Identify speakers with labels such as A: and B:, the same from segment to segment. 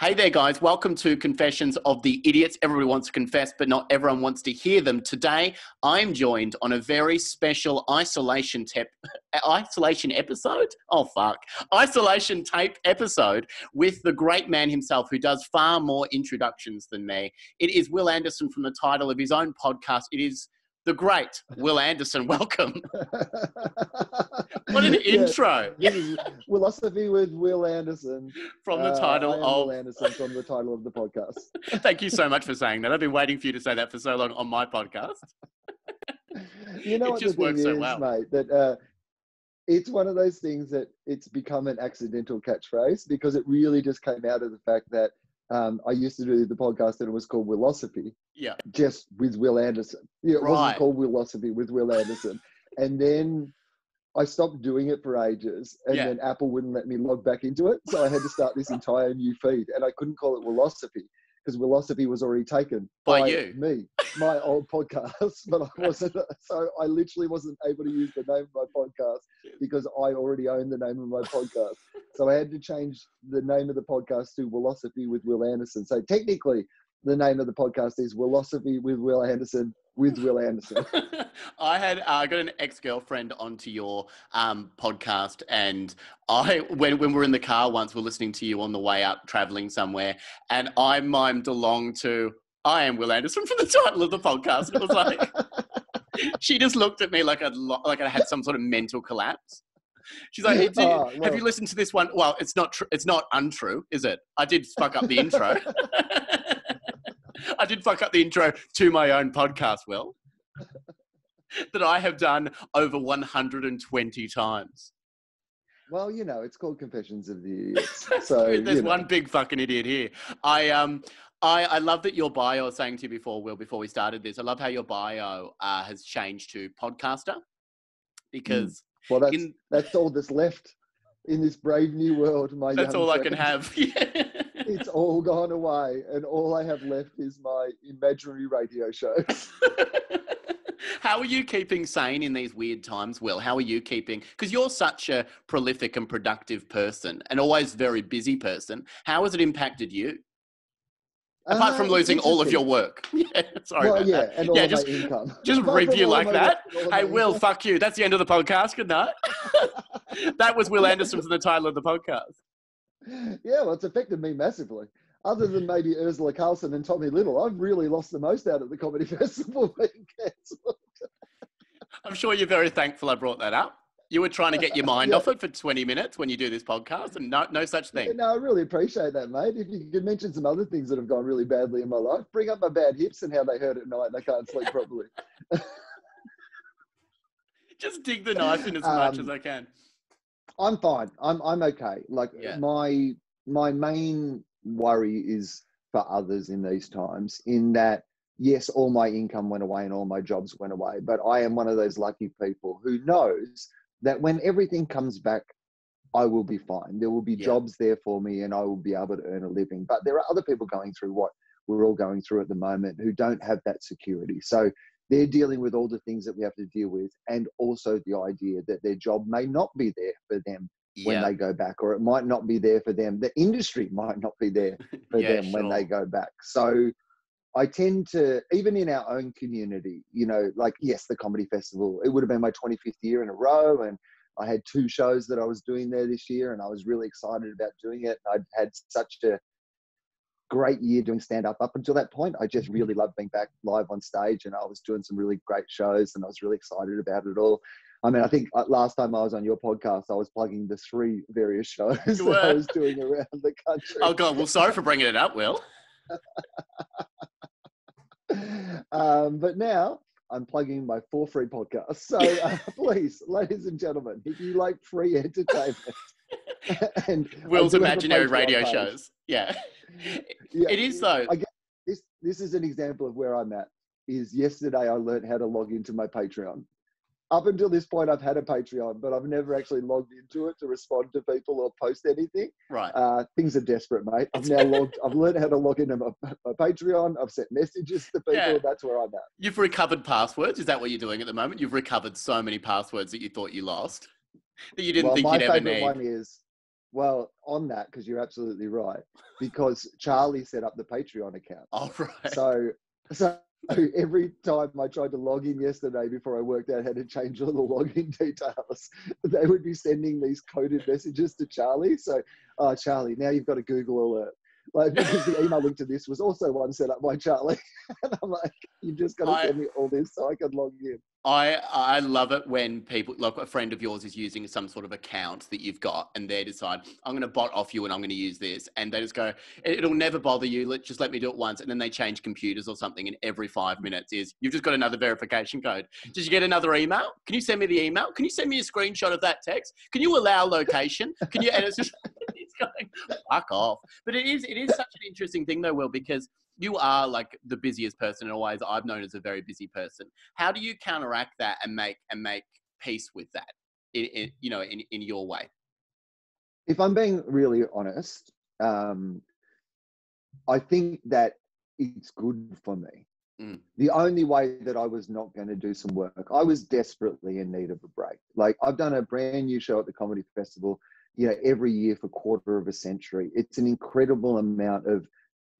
A: Hey there, guys. Welcome to Confessions of the Idiots. Everybody wants to confess, but not everyone wants to hear them. Today, I'm joined on a very special isolation tape, isolation episode. Oh fuck, isolation tape episode with the great man himself, who does far more introductions than me. It is Wil Anderson from the title of his own podcast. It is the great Wil Anderson. Welcome. what an intro.
B: Wilosophy with Wil Anderson.
A: From the
B: Uh,
A: title
B: am
A: of
B: Wil Anderson from the title of the podcast.
A: Thank you so much for saying that. I've been waiting for you to say that for so long on my podcast.
B: You know
A: It
B: what
A: just
B: the thing
A: works so
B: is,
A: well.
B: mate? That uh, it's one of those things that it's become an accidental catchphrase because it really just came out of the fact that um, I used to do the podcast and it was called Wilosophy,
A: Yeah.
B: just with Wil Anderson. Yeah, it
A: Right.
B: wasn't called Wilosophy with Wil Anderson. and then I stopped doing it for ages, and
A: Yeah.
B: then Apple wouldn't let me log back into it, so I had to start this entire new feed, and I couldn't call it Wilosophy because Wilosophy was already taken
A: By you.
B: me, my old podcast, but I wasn't. So I literally wasn't able to use the name of my podcast because I already owned the name of my podcast. So I had to change the name of the podcast to Wilosophy with Wil Anderson. So technically, the name of the podcast is Wilosophy with Wil Anderson with Wil Anderson.
A: I had uh, got an ex girlfriend onto your um, podcast, and I when when we were in the car once, we are listening to you on the way up traveling somewhere, and I mimed along to "I am Wil Anderson" from the title of the podcast. It was like she just looked at me like I'd lo- like I had some sort of mental collapse. She's like, "Did-
B: Oh,
A: "Have you listened to this one?" Well, it's not true. It's not untrue, is it? I did fuck up the intro. I did fuck up the intro to my own podcast, Wil, that I have done over 120 times.
B: well, you know, it's called Confessions of the Idiots. So
A: There's
B: you know.
A: one big fucking idiot here. I um. I, I love that your bio, I was saying to you before, Wil, before we started this, I love how your bio uh, has changed to podcaster because
B: Well, that's
A: in,
B: that's all that's left in this brave new world. My
A: that's all I can have. Yeah.
B: It's all gone away, and all I have left is my imaginary radio show.
A: How are you keeping sane in these weird times, Wil? How are you keeping? Because you're such a prolific and productive person, and always very busy person. How has it impacted you? Apart
B: Uh,
A: from losing all of your work. Yeah, sorry
B: well,
A: about
B: yeah,
A: that.
B: and all
A: Yeah, just-
B: income.
A: Just rip you like that.
B: work,
A: Hey, Wil,
B: income.
A: fuck you. That's the end of the podcast. Good night. that was Wil Anderson for the title of the podcast.
B: Yeah, well, it's affected me massively. Other than maybe Urzila Carlson and Tommy Little, I've really lost the most out of the comedy festival being cancelled.
A: I'm sure you're very thankful I brought that up. You were trying to get your mind
B: Yeah.
A: off it for 20 minutes when you do this podcast, and no, no such
B: Yeah,
A: thing.
B: no, I really appreciate that, mate. If you could mention some other things that have gone really badly in my life, bring up my bad hips and how they hurt at night and I can't sleep properly.
A: Just dig the knife in as much
B: Um,
A: as I can.
B: I'm fine. I'm I'm okay. Like
A: Yeah.
B: my my main worry is for others in these times. In that, yes, all my income went away and all my jobs went away, but I am one of those lucky people who knows that when everything comes back, I will be fine. There will be
A: Yeah.
B: jobs there for me, and I will be able to earn a living. But there are other people going through what we're all going through at the moment who don't have that security. So they're dealing with all the things that we have to deal with, and also the idea that their job may not be there for them when they go back, or it might not be there for them. The industry might not be there for
A: yeah,
B: them when they go back. So I tend to, even in our own community, you know, like, yes, the comedy festival, it would have been my 25th year in a row. And I had two shows that I was doing there this year, and I was really excited about doing it. I'd had such a great year doing stand up up until that point. I just really loved being back live on stage, and I was doing some really great shows, and I was really excited about it all. I mean, I think uh, last time I was on your podcast, I was plugging the three various shows that I was doing around the country.
A: Oh, God. Well, sorry for bringing it up, Wil.
B: um, but now I'm plugging my for free podcast. So uh, please, ladies and gentlemen, if you like free entertainment, and
A: Wil's
B: do have a
A: imaginary radio shows. Yeah.
B: Yeah,
A: It is, though.
B: I get this. This is an example of where I'm at. Is yesterday I learned how to log into my Patreon. Up until this point, I've had a Patreon, but I've never actually logged into it to respond to people or post anything.
A: Right.
B: Uh, things are desperate, mate. I've now logged. I've learned how to log into my, my Patreon. I've sent messages to people.
A: Yeah.
B: That's where I'm at.
A: You've recovered passwords. Is that what you're doing at the moment? You've recovered so many passwords that you thought you lost that you didn't
B: well,
A: think you'd ever need.
B: My favorite one is Well, on that, because you're absolutely right, because Charlie set up the Patreon account.
A: All right.
B: So, so every time I tried to log in yesterday before I worked out how to change all the login details, they would be sending these coded messages to Charlie. So, oh, Charlie, now you've got a Google alert. Like, because the email link to this was also one set up by Charlie. and I'm like, you just got to send me all this so I can log in.
A: I I love it when people like a friend of yours is using some sort of account that you've got, and they decide I'm going to bot off you and I'm going to use this, and they just go, "It- it'll never bother you. Let just let me do it once, and then they change computers or something, and every five minutes is you've just got another verification code. Did you get another email? Can you send me the email? Can you send me a screenshot of that text? Can you allow location? Can you? And it's just going fuck off. But it is it is such an interesting thing though, Wil, because you are like the busiest person in a always I've known as a very busy person. How do you counteract that and make and make peace with that? In, in you know, in, in your way.
B: if I'm being really honest, um, I think that it's good for me.
A: Mm.
B: The only way that I was not going to do some work, I was desperately in need of a break. Like I've done a brand new show at the Comedy Festival, you know, every year for quarter of a century. It's an incredible amount of,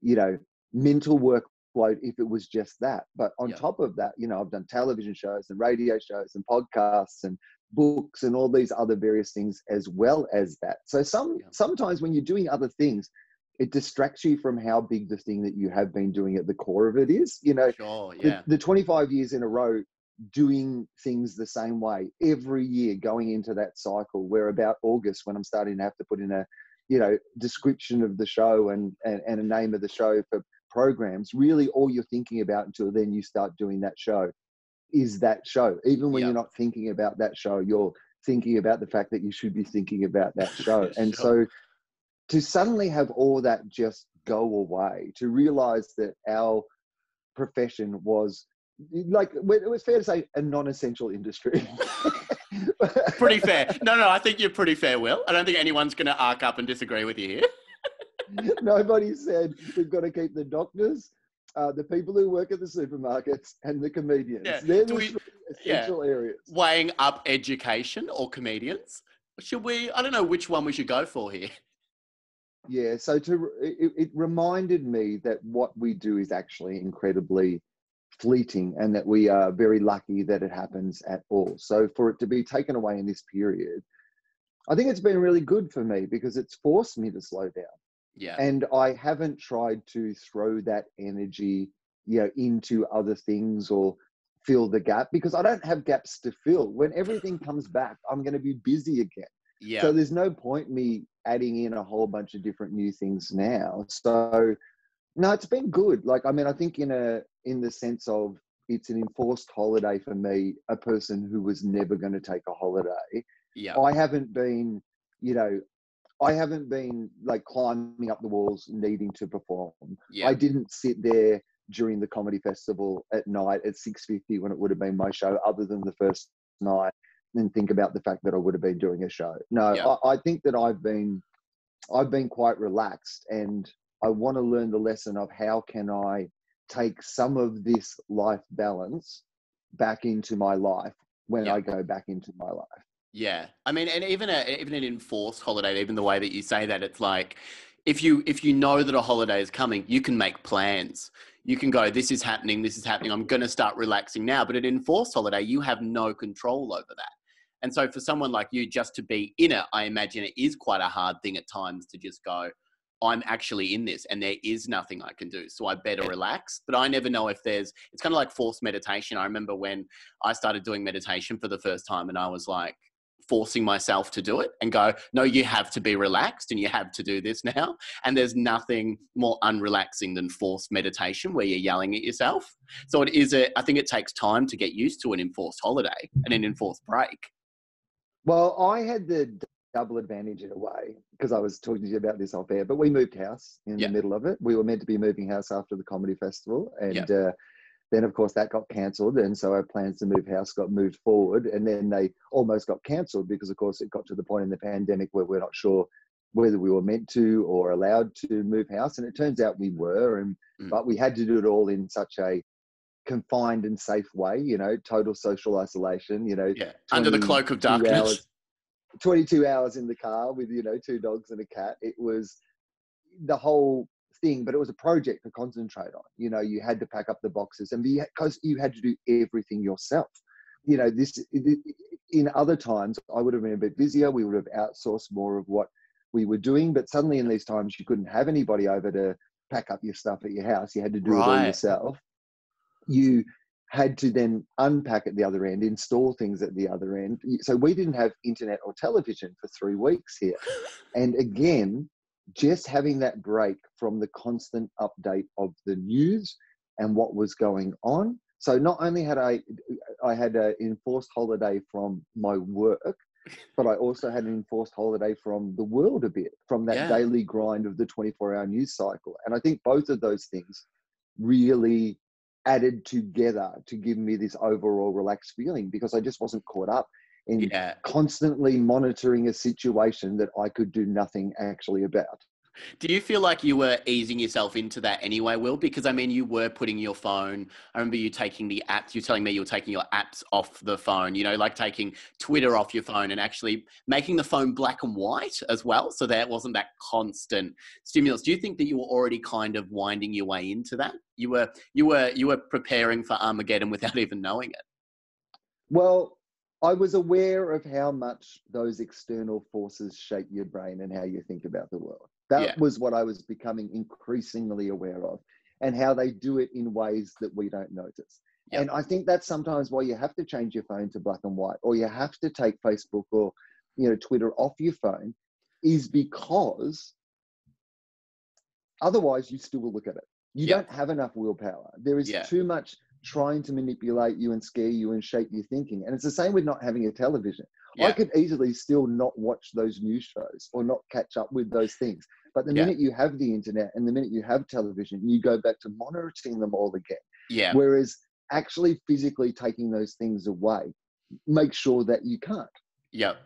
B: you know, mental workload if it was just that. But on
A: Yeah.
B: top of that, you know, I've done television shows and radio shows and podcasts and books and all these other various things as well as that. So some
A: Yeah.
B: sometimes when you're doing other things, it distracts you from how big the thing that you have been doing at the core of it is. You know,
A: Sure,
B: the, the 25 years in a row doing things the same way every year going into that cycle where about august when i'm starting to have to put in a you know description of the show and and, and a name of the show for programs really all you're thinking about until then you start doing that show is that show even when
A: Yeah.
B: you're not thinking about that show you're thinking about the fact that you should be thinking about that show and
A: Sure.
B: so to suddenly have all that just go away to realize that our profession was like it was fair to say a non-essential industry
A: pretty fair. No, no, I think you're pretty fair, Wil. I don't think anyone's going to arc up and disagree with you here.
B: nobody said we've got to keep the doctors uh, the people who work at the supermarkets and the comedians
A: Yeah.
B: they're
A: Do
B: the
A: we-
B: three
A: yeah.
B: essential areas
A: Weighing up education or comedians. Should we? I don't know which one we should go for here.
B: Yeah, so to it, it reminded me that what we do is actually incredibly fleeting, and that we are very lucky that it happens at all. So for it to be taken away in this period, I think it's been really good for me because it's forced me to slow down,
A: Yeah.
B: and I haven't tried to throw that energy, you know, into other things or fill the gap because I don't have gaps to fill. When everything comes back, I'm going to be busy again.
A: Yeah.
B: So there's no point me adding in a whole bunch of different new things now. So no, it's been good. Like I mean, I think in a in the sense of it's an enforced holiday for me, a person who was never going to take a holiday.
A: yeah.
B: I haven't been, you know, I haven't been like climbing up the walls needing to perform.
A: Yeah.
B: I didn't sit there during the comedy festival at night at 6.50 when it would have been my show other than the first night and think about the fact that I would have been doing a show. No,
A: Yeah.
B: I, I think that I've been I've been quite relaxed and I want to learn the lesson of how can I take some of this life balance back into my life when
A: Yeah.
B: I go back into my life.
A: Yeah, I mean, and even a even an enforced holiday, even the way that you say that, it's like if you if you know that a holiday is coming, you can make plans. You can go, this is happening, this is happening. I'm going to start relaxing now. But an enforced holiday, you have no control over that. And so, for someone like you, just to be in it, I imagine it is quite a hard thing at times to just go, I'm actually in this and there is nothing I can do. So I better relax. But I never know if there's, it's kind of like forced meditation. I remember when I started doing meditation for the first time and I was like, forcing myself to do it and go, no, you have to be relaxed and you have to do this now. And there's nothing more unrelaxing than forced meditation where you're yelling at yourself. So it is a, I think it takes time to get used to an enforced holiday and an enforced break.
B: Well, I had the double advantage in a way because I was talking to you about this off air, but we moved house in
A: Yeah.
B: the middle of it. We were meant to be moving house after the comedy festival, and
A: Yeah.
B: uh, then of course that got cancelled, and so our plans to move house got moved forward, and then they almost got cancelled because of course it got to the point in the pandemic where we're not sure whether we were meant to or allowed to move house, and it turns out we were, and
A: Mm.
B: but we had to do it all in such a confined and safe way, you know, total social isolation, you know,
A: Yeah. Under the cloak of darkness.
B: hours. 22 hours in the car with you know two dogs and a cat. It was the whole thing, but it was a project to concentrate on. You know, you had to pack up the boxes and because you had to do everything yourself. You know, this in other times I would have been a bit busier. We would have outsourced more of what we were doing, but suddenly in these times you couldn't have anybody over to pack up your stuff at your house. You had to do right. it all yourself. You had to then unpack at the other end, install things at the other end. So we didn't have internet or television for three weeks here. And again, just having that break from the constant update of the news and what was going on. So not only had I I had an enforced holiday from my work, but I also had an enforced holiday from the world a bit, from that yeah. daily grind of the 24 hour news cycle. And I think both of those things really added together to give me this overall relaxed feeling because I just wasn't caught up in yeah. constantly monitoring a situation that I could do nothing actually about.
A: Do you feel like you were easing yourself into that anyway, Wil? Because I mean, you were putting your phone. I remember you taking the apps. You're telling me you were taking your apps off the phone. You know, like taking Twitter off your phone and actually making the phone black and white as well, so that wasn't that constant stimulus. Do you think that you were already kind of winding your way into that? You were, you were, you were preparing for Armageddon without even knowing it.
B: Well, I was aware of how much those external forces shape your brain and how you think about the world. That yeah. was what I was becoming increasingly aware of, and how they do it in ways that we don't notice. And I think that's sometimes why you have to change your phone to black and white, or you have to take Facebook or you know Twitter off your phone, is because otherwise you still will look at it. You don't have enough willpower. There is too much trying to manipulate you and scare you and shape your thinking. And it's the same with not having a television. Yeah. I could easily still not watch those news shows or not catch up with those things. But the yeah. minute you have the internet and the minute you have television, you go back to monitoring them all again.
A: Yeah.
B: Whereas actually physically taking those things away, make sure that you can't.
A: Yep.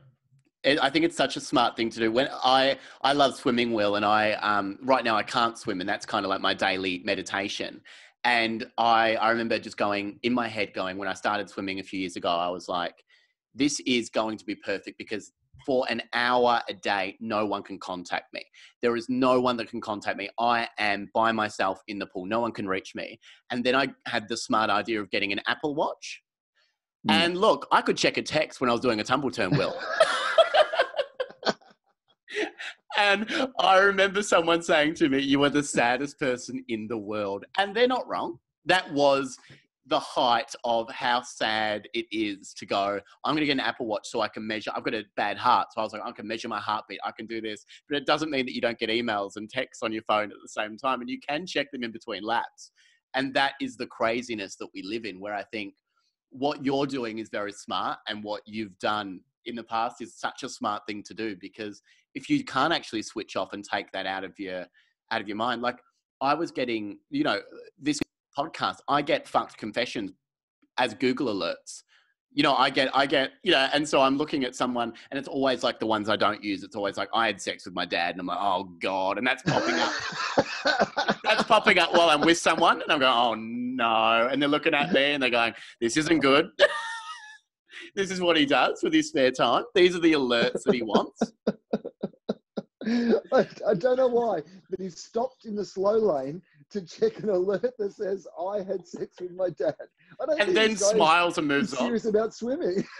A: I think it's such a smart thing to do. When I I love swimming, Wil, and I um, right now I can't swim, and that's kind of like my daily meditation. And I I remember just going in my head, going when I started swimming a few years ago, I was like, this is going to be perfect because for an hour a day, no one can contact me. There is no one that can contact me. I am by myself in the pool. No one can reach me. And then I had the smart idea of getting an Apple Watch. Mm. And look, I could check a text when I was doing a tumble turn, Wil. and I remember someone saying to me, You are the saddest person in the world. And they're not wrong. That was the height of how sad it is to go, I'm going to get an Apple Watch so I can measure. I've got a bad heart. So I was like, I can measure my heartbeat. I can do this. But it doesn't mean that you don't get emails and texts on your phone at the same time. And you can check them in between laps. And that is the craziness that we live in, where I think what you're doing is very smart. And what you've done in the past is such a smart thing to do because if you can't actually switch off and take that out of your out of your mind like i was getting you know this podcast, I get fucked confessions as Google alerts. You know, I get, I get, you know, and so I'm looking at someone, and it's always like the ones I don't use. It's always like I had sex with my dad, and I'm like, oh god, and that's popping up. that's popping up while I'm with someone, and I'm going, oh no, and they're looking at me, and they're going, this isn't good. this is what he does with his spare time. These are the alerts that he wants.
B: I, I, don't know why, but he's stopped in the slow lane to check an alert that says I had sex with my dad.
A: I don't and then smiles and moves
B: on. Serious about swimming.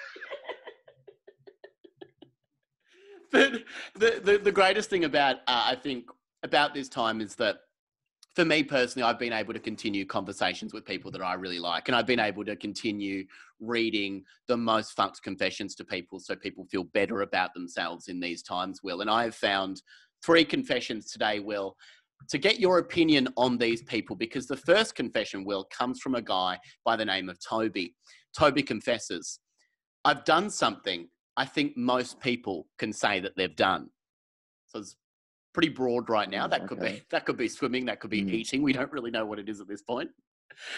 A: but the, the, the greatest thing about uh, I think about this time is that for me personally, I've been able to continue conversations with people that I really like, and I've been able to continue reading the most fucked confessions to people so people feel better about themselves in these times, Wil. And I have found three confessions today, Wil, to get your opinion on these people because the first confession, Wil, comes from a guy by the name of Toby. Toby confesses, I've done something I think most people can say that they've done. So it's pretty broad right now. That could be that could be swimming, that could be mm. eating. We don't really know what it is at this point.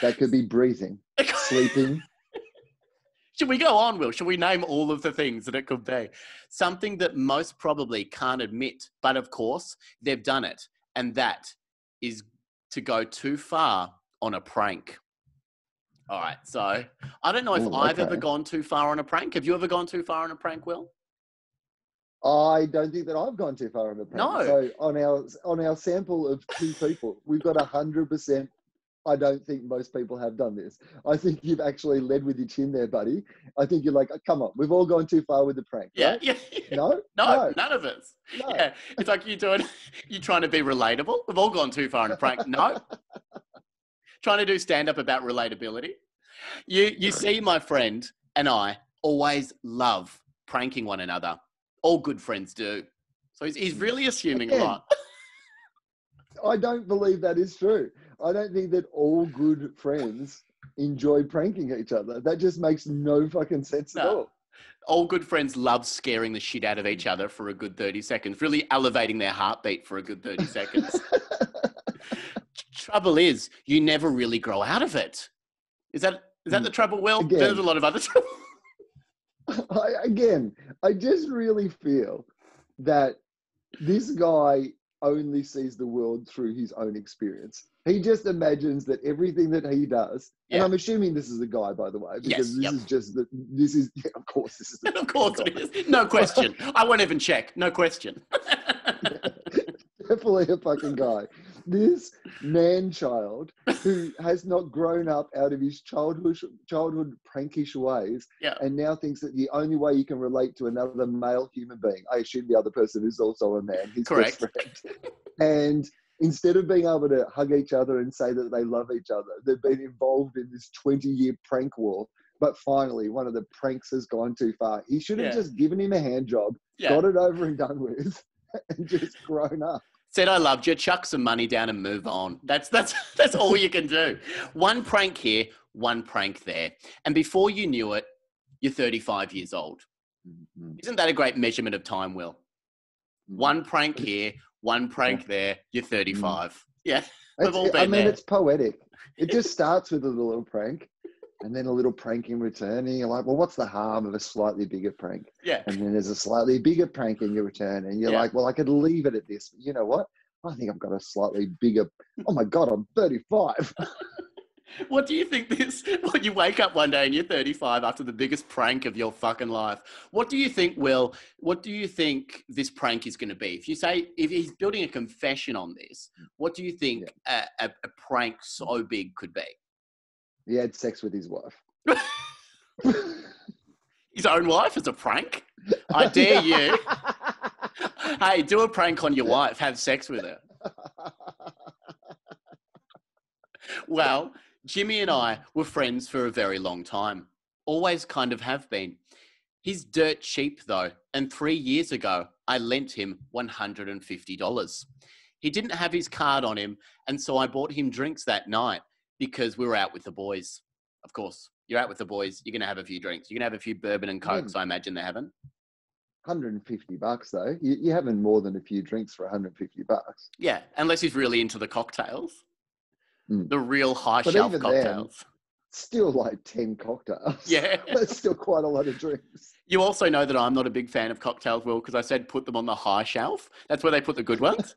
B: That could be breathing, sleeping.
A: Should we go on, Wil? Should we name all of the things that it could be? Something that most probably can't admit, but of course, they've done it and that is to go too far on a prank. All right, so I don't know if Ooh, I've okay. ever gone too far on a prank. Have you ever gone too far on a prank, Wil?
B: I don't think that I've gone too far on a prank.
A: No.
B: So on our on our sample of two people, we've got a hundred percent. I don't think most people have done this. I think you've actually led with your chin there, buddy. I think you're like, come on, we've all gone too far with the prank.
A: Yeah,
B: right?
A: yeah, yeah.
B: No,
A: No, none of us.
B: no.
A: Yeah, it's like you doing, you trying to be relatable. We've all gone too far in a prank. No, trying to do stand up about relatability. You, you see, my friend and I always love pranking one another. All good friends do. So he's, he's really assuming a lot.
B: I don't believe that is true. I don't think that all good friends enjoy pranking each other. That just makes no fucking sense at all.
A: All good friends love scaring the shit out of each other for a good 30 seconds, really elevating their heartbeat for a good 30 seconds. trouble is, you never really grow out of it. Is that is that mm. the trouble, Wil?
B: Again.
A: There's a lot of other trouble.
B: I, again, I just really feel that this guy only sees the world through his own experience. He just imagines that everything that he does, and I'm assuming this is a guy, by the way, because
A: Yes,
B: this
A: yep.
B: is just the, this is, yeah, of course, this is
A: of course it is. No question. I won't even check. No question.
B: definitely a fucking guy. This man child who has not grown up out of his childhood childhood prankish ways,
A: Yeah.
B: and now thinks that the only way you can relate to another male human being, I assume the other person is also a man, his
A: Correct.
B: best friend, and instead of being able to hug each other and say that they love each other, they've been involved in this 20 year prank war. But finally, one of the pranks has gone too far. He should have
A: Yeah.
B: just given him a hand job,
A: Yeah.
B: got it over and done with, and just grown up.
A: Said I loved you, chuck some money down and move on. That's that's that's all you can do. One prank here, one prank there. And before you knew it, you're 35 years old. Mm-hmm. Isn't that a great measurement of time, Wil? One prank here, one prank there, you're 35. Mm. Yeah. We've
B: It's-
A: all
B: I mean,
A: there.
B: it's poetic. It just starts with a little prank, and then a little prank in return, and you're like, "Well, what's the harm of a slightly bigger prank?"
A: Yeah.
B: And then there's a slightly bigger prank in your return, and you're
A: Yeah.
B: like, "Well, I could leave it at this." But you know what? I think I've got a slightly bigger. Oh my god, I'm 35.
A: What do you think this when you wake up one day and you're 35 after the biggest prank of your fucking life? What do you think, Wil? What do you think this prank is going to be? If you say if he's building a confession on this, what do you think a, a, a prank so big could be?
B: He had sex with his wife.
A: His own wife as a prank? I dare you. Hey, do a prank on your wife. Have sex with her. Well, Jimmy and I were friends for a very long time. Always kind of have been. He's dirt cheap though, and three years ago, I lent him $150. He didn't have his card on him, and so I bought him drinks that night because we were out with the boys. Of course, you're out with the boys, you're going to have a few drinks. You're going to have a few bourbon and cokes, I imagine they haven't.
B: 150 bucks though. You, you're having more than a few drinks for 150 bucks.
A: Yeah, unless he's really into the cocktails.
B: Mm.
A: The real high
B: But
A: shelf
B: even then-
A: cocktails.
B: Still like 10 cocktails.
A: Yeah.
B: That's still quite a lot of drinks.
A: You also know that I'm not a big fan of cocktails, Wil, because I said put them on the high shelf. That's where they put the good ones.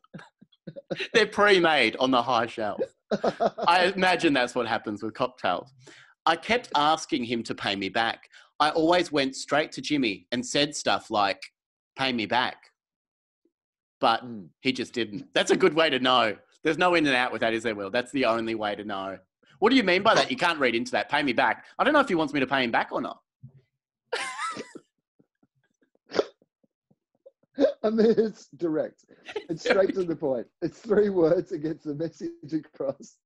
A: They're pre-made on the high shelf. I imagine that's what happens with cocktails. I kept asking him to pay me back. I always went straight to Jimmy and said stuff like, pay me back. But
B: Mm.
A: he just didn't. That's a good way to know. There's no in and out with that, is there, Wil? That's the only way to know. What do you mean by that? You can't read into that. Pay me back. I don't know if he wants me to pay him back or not.
B: I mean, it's direct. It's straight to the point. It's three words. It gets the message across.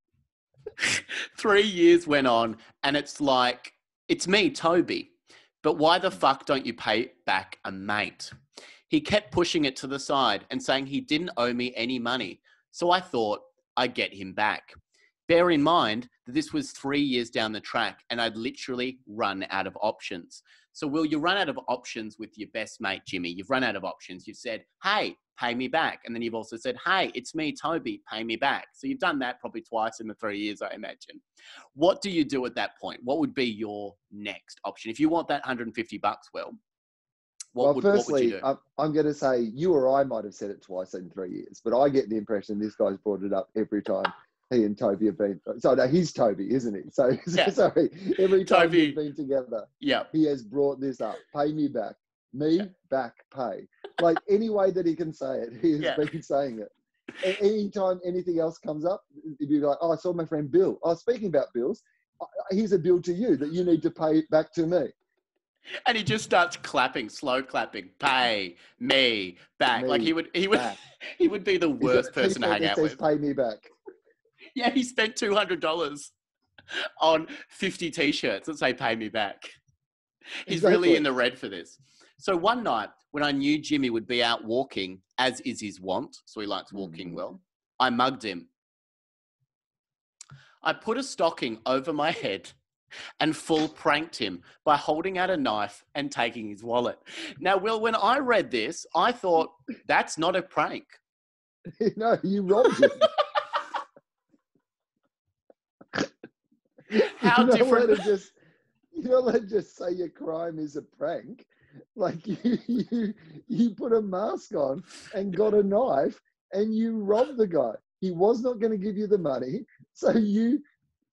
A: Three years went on, and it's like, it's me, Toby. But why the fuck don't you pay back a mate? He kept pushing it to the side and saying he didn't owe me any money. So I thought I'd get him back. Bear in mind that this was three years down the track and I'd literally run out of options. So, will you run out of options with your best mate, Jimmy? You've run out of options. You've said, hey, pay me back. And then you've also said, hey, it's me, Toby, pay me back. So, you've done that probably twice in the three years, I imagine. What do you do at that point? What would be your next option? If you want that 150 bucks, Wil, what,
B: well,
A: would, what would
B: firstly,
A: you do?
B: I'm, I'm going to say you or I might have said it twice in three years, but I get the impression this guy's brought it up every time he and Toby have been. So no, he's Toby, isn't he? So
A: Yeah.
B: sorry, every time
A: Toby.
B: we've been together,
A: yeah.
B: he has brought this up. Pay me back. me
A: Yeah.
B: back pay. Like any way that he can say it, he has
A: Yeah.
B: been saying it. Anytime anything else comes up, he'd be like, "Oh, I saw my friend Bill. I Oh, speaking about bills, here's a bill to you that you need to pay back to me."
A: And he just starts clapping, slow clapping, pay me back. like he would, he would,
B: back.
A: he would be the worst person to hang out
B: says,
A: with.
B: Pay me back.
A: Yeah, he spent two hundred dollars on fifty t-shirts that say "Pay me back." He's really in the red for this. So one night, when I knew Jimmy would be out walking, as is his wont, so he likes walking
B: Mhm.
A: well, I mugged him. I put a stocking over my head and full pranked him by holding out a knife and taking his wallet. Now, Wil, when I read this, I thought that's not a prank.
B: no, you robbed him.
A: How
B: you know
A: different-
B: What, just, you don't let just say your crime is a prank. Like you, you, you put a mask on and got a knife and you robbed the guy. He was not going to give you the money, so you,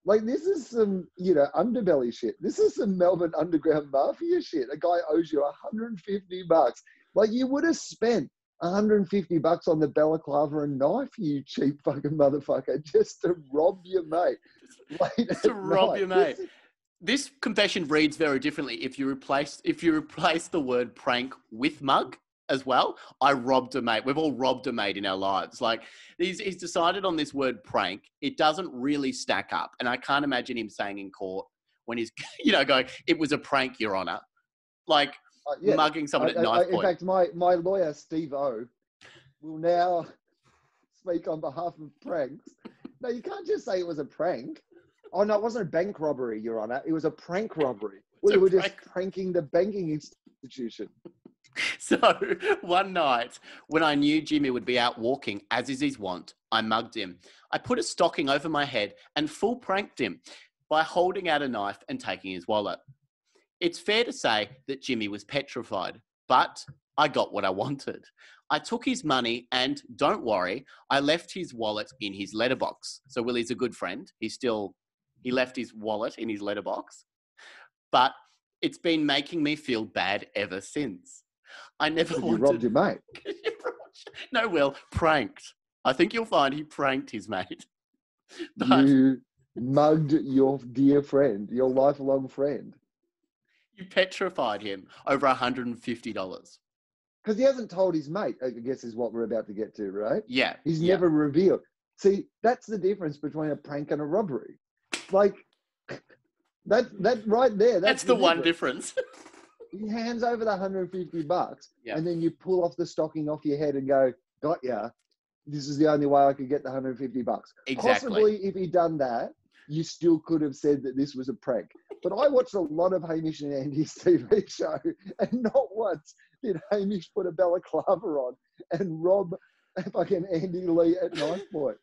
B: like, this is some, you know, underbelly shit. This is some Melbourne underground mafia shit. A guy owes you 150 bucks. Like, you would have spent 150 bucks on the balaclava and knife, you cheap fucking motherfucker, just to rob your mate. Late
A: To rob
B: night.
A: your mate.
B: is-
A: this confession reads very differently if you replace if you replace the word prank with mug as well i robbed a mate we've all robbed a mate in our lives like he's, he's decided on this word prank it doesn't really stack up and i can't imagine him saying in court when he's you know going it was a prank your honor like
B: uh, yeah.
A: mugging someone
B: I-
A: at knife
B: I- in fact, my, my lawyer, Steve O, will now speak on behalf of pranks. No, you can't just say it was a prank. Oh, no, it wasn't a bank robbery, Your Honor. It was a prank robbery. We were just
A: prank.
B: pranking the banking institution.
A: So one night, when I knew Jimmy would be out walking, as is his wont, I mugged him. I put a stocking over my head and full pranked him by holding out a knife and taking his wallet. It's fair to say that Jimmy was petrified, but I got what I wanted. I took his money and don't worry, I left his wallet in his letterbox. So Willie's a good friend. He still he left his wallet in his letterbox. But it's been making me feel bad ever since. I never
B: You
A: wanted
B: robbed your mate.
A: no, Wil, pranked. I think you'll find he pranked his mate. But
B: You mugged your dear friend, your lifelong friend.
A: You petrified him over $150.
B: Because he hasn't told his mate, I guess is what we're about to get to, right?
A: Yeah.
B: He's
A: yeah.
B: never revealed. See, that's the difference between a prank and a robbery. Like that that right there.
A: That's,
B: That's,
A: the, one difference.
B: He hands over the 150 bucks,
A: Yeah.
B: and then you pull off the stocking off your head and go, "Got ya." This is the only way I could get the 150 bucks.
A: exactly.
B: Possibly, if he'd done that, you still could have said that this was a prank. But I watched a lot of Hamish and Andy's TV show, and not once did Hamish put a balaclava on and rob fucking Andy Lee at knife point.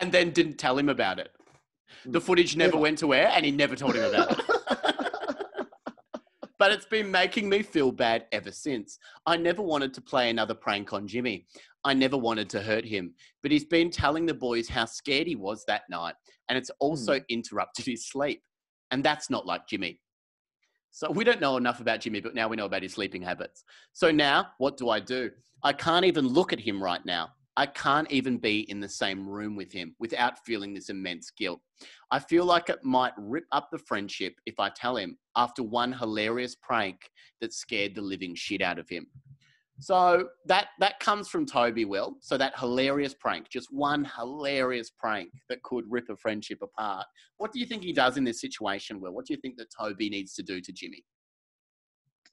A: And then didn't tell him about it. The mm. footage never
B: Never.
A: went to air and he never told him about it. but it's been making me feel bad ever since. I never wanted to play another prank on Jimmy. I never wanted to hurt him, but he's been telling the boys how scared he was that night, and it's also hmm. interrupted his sleep. And that's not like Jimmy. So we don't know enough about Jimmy, but now we know about his sleeping habits. So now, what do I do? I can't even look at him right now. I can't even be in the same room with him without feeling this immense guilt. I feel like it might rip up the friendship if I tell him after one hilarious prank that scared the living shit out of him. So that that comes from Toby Wil. So that hilarious prank, just one hilarious prank that could rip a friendship apart. What do you think he does in this situation, Wil? What do you think that Toby needs to do to Jimmy?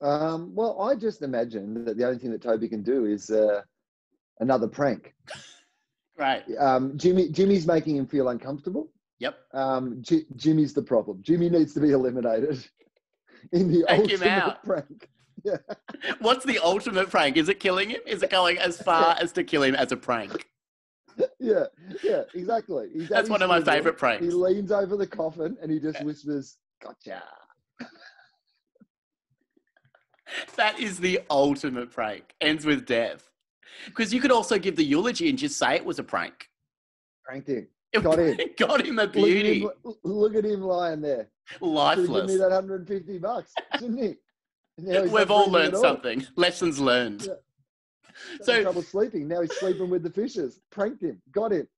B: Um, well, I just imagine that the only thing that Toby can do is uh, another prank.
A: Right.
B: Um, Jimmy, Jimmy's making him feel uncomfortable.
A: Yep.
B: Um, J- Jimmy's the problem. Jimmy needs to be eliminated in the
A: Take
B: ultimate prank.
A: What's the ultimate prank? Is it killing him? Is it going as far as to kill him as a prank?
B: Yeah, yeah, exactly. He's
A: That's one of my favorite pranks.
B: He leans over the coffin and he just
A: Yeah.
B: whispers, "Gotcha."
A: That is the ultimate prank. Ends with death. Because you could also give the eulogy and just say it was a prank.
B: Pranked him.
A: It
B: Got him.
A: got him a
B: Look at
A: beauty.
B: him, look at him lying there. Have given me that 150 bucks, shouldn't he?
A: We've all learned
B: all.
A: something. Lessons learned.
B: Yeah.
A: So-
B: trouble sleeping. Now he's sleeping with the fishes. Pranked him. Got him.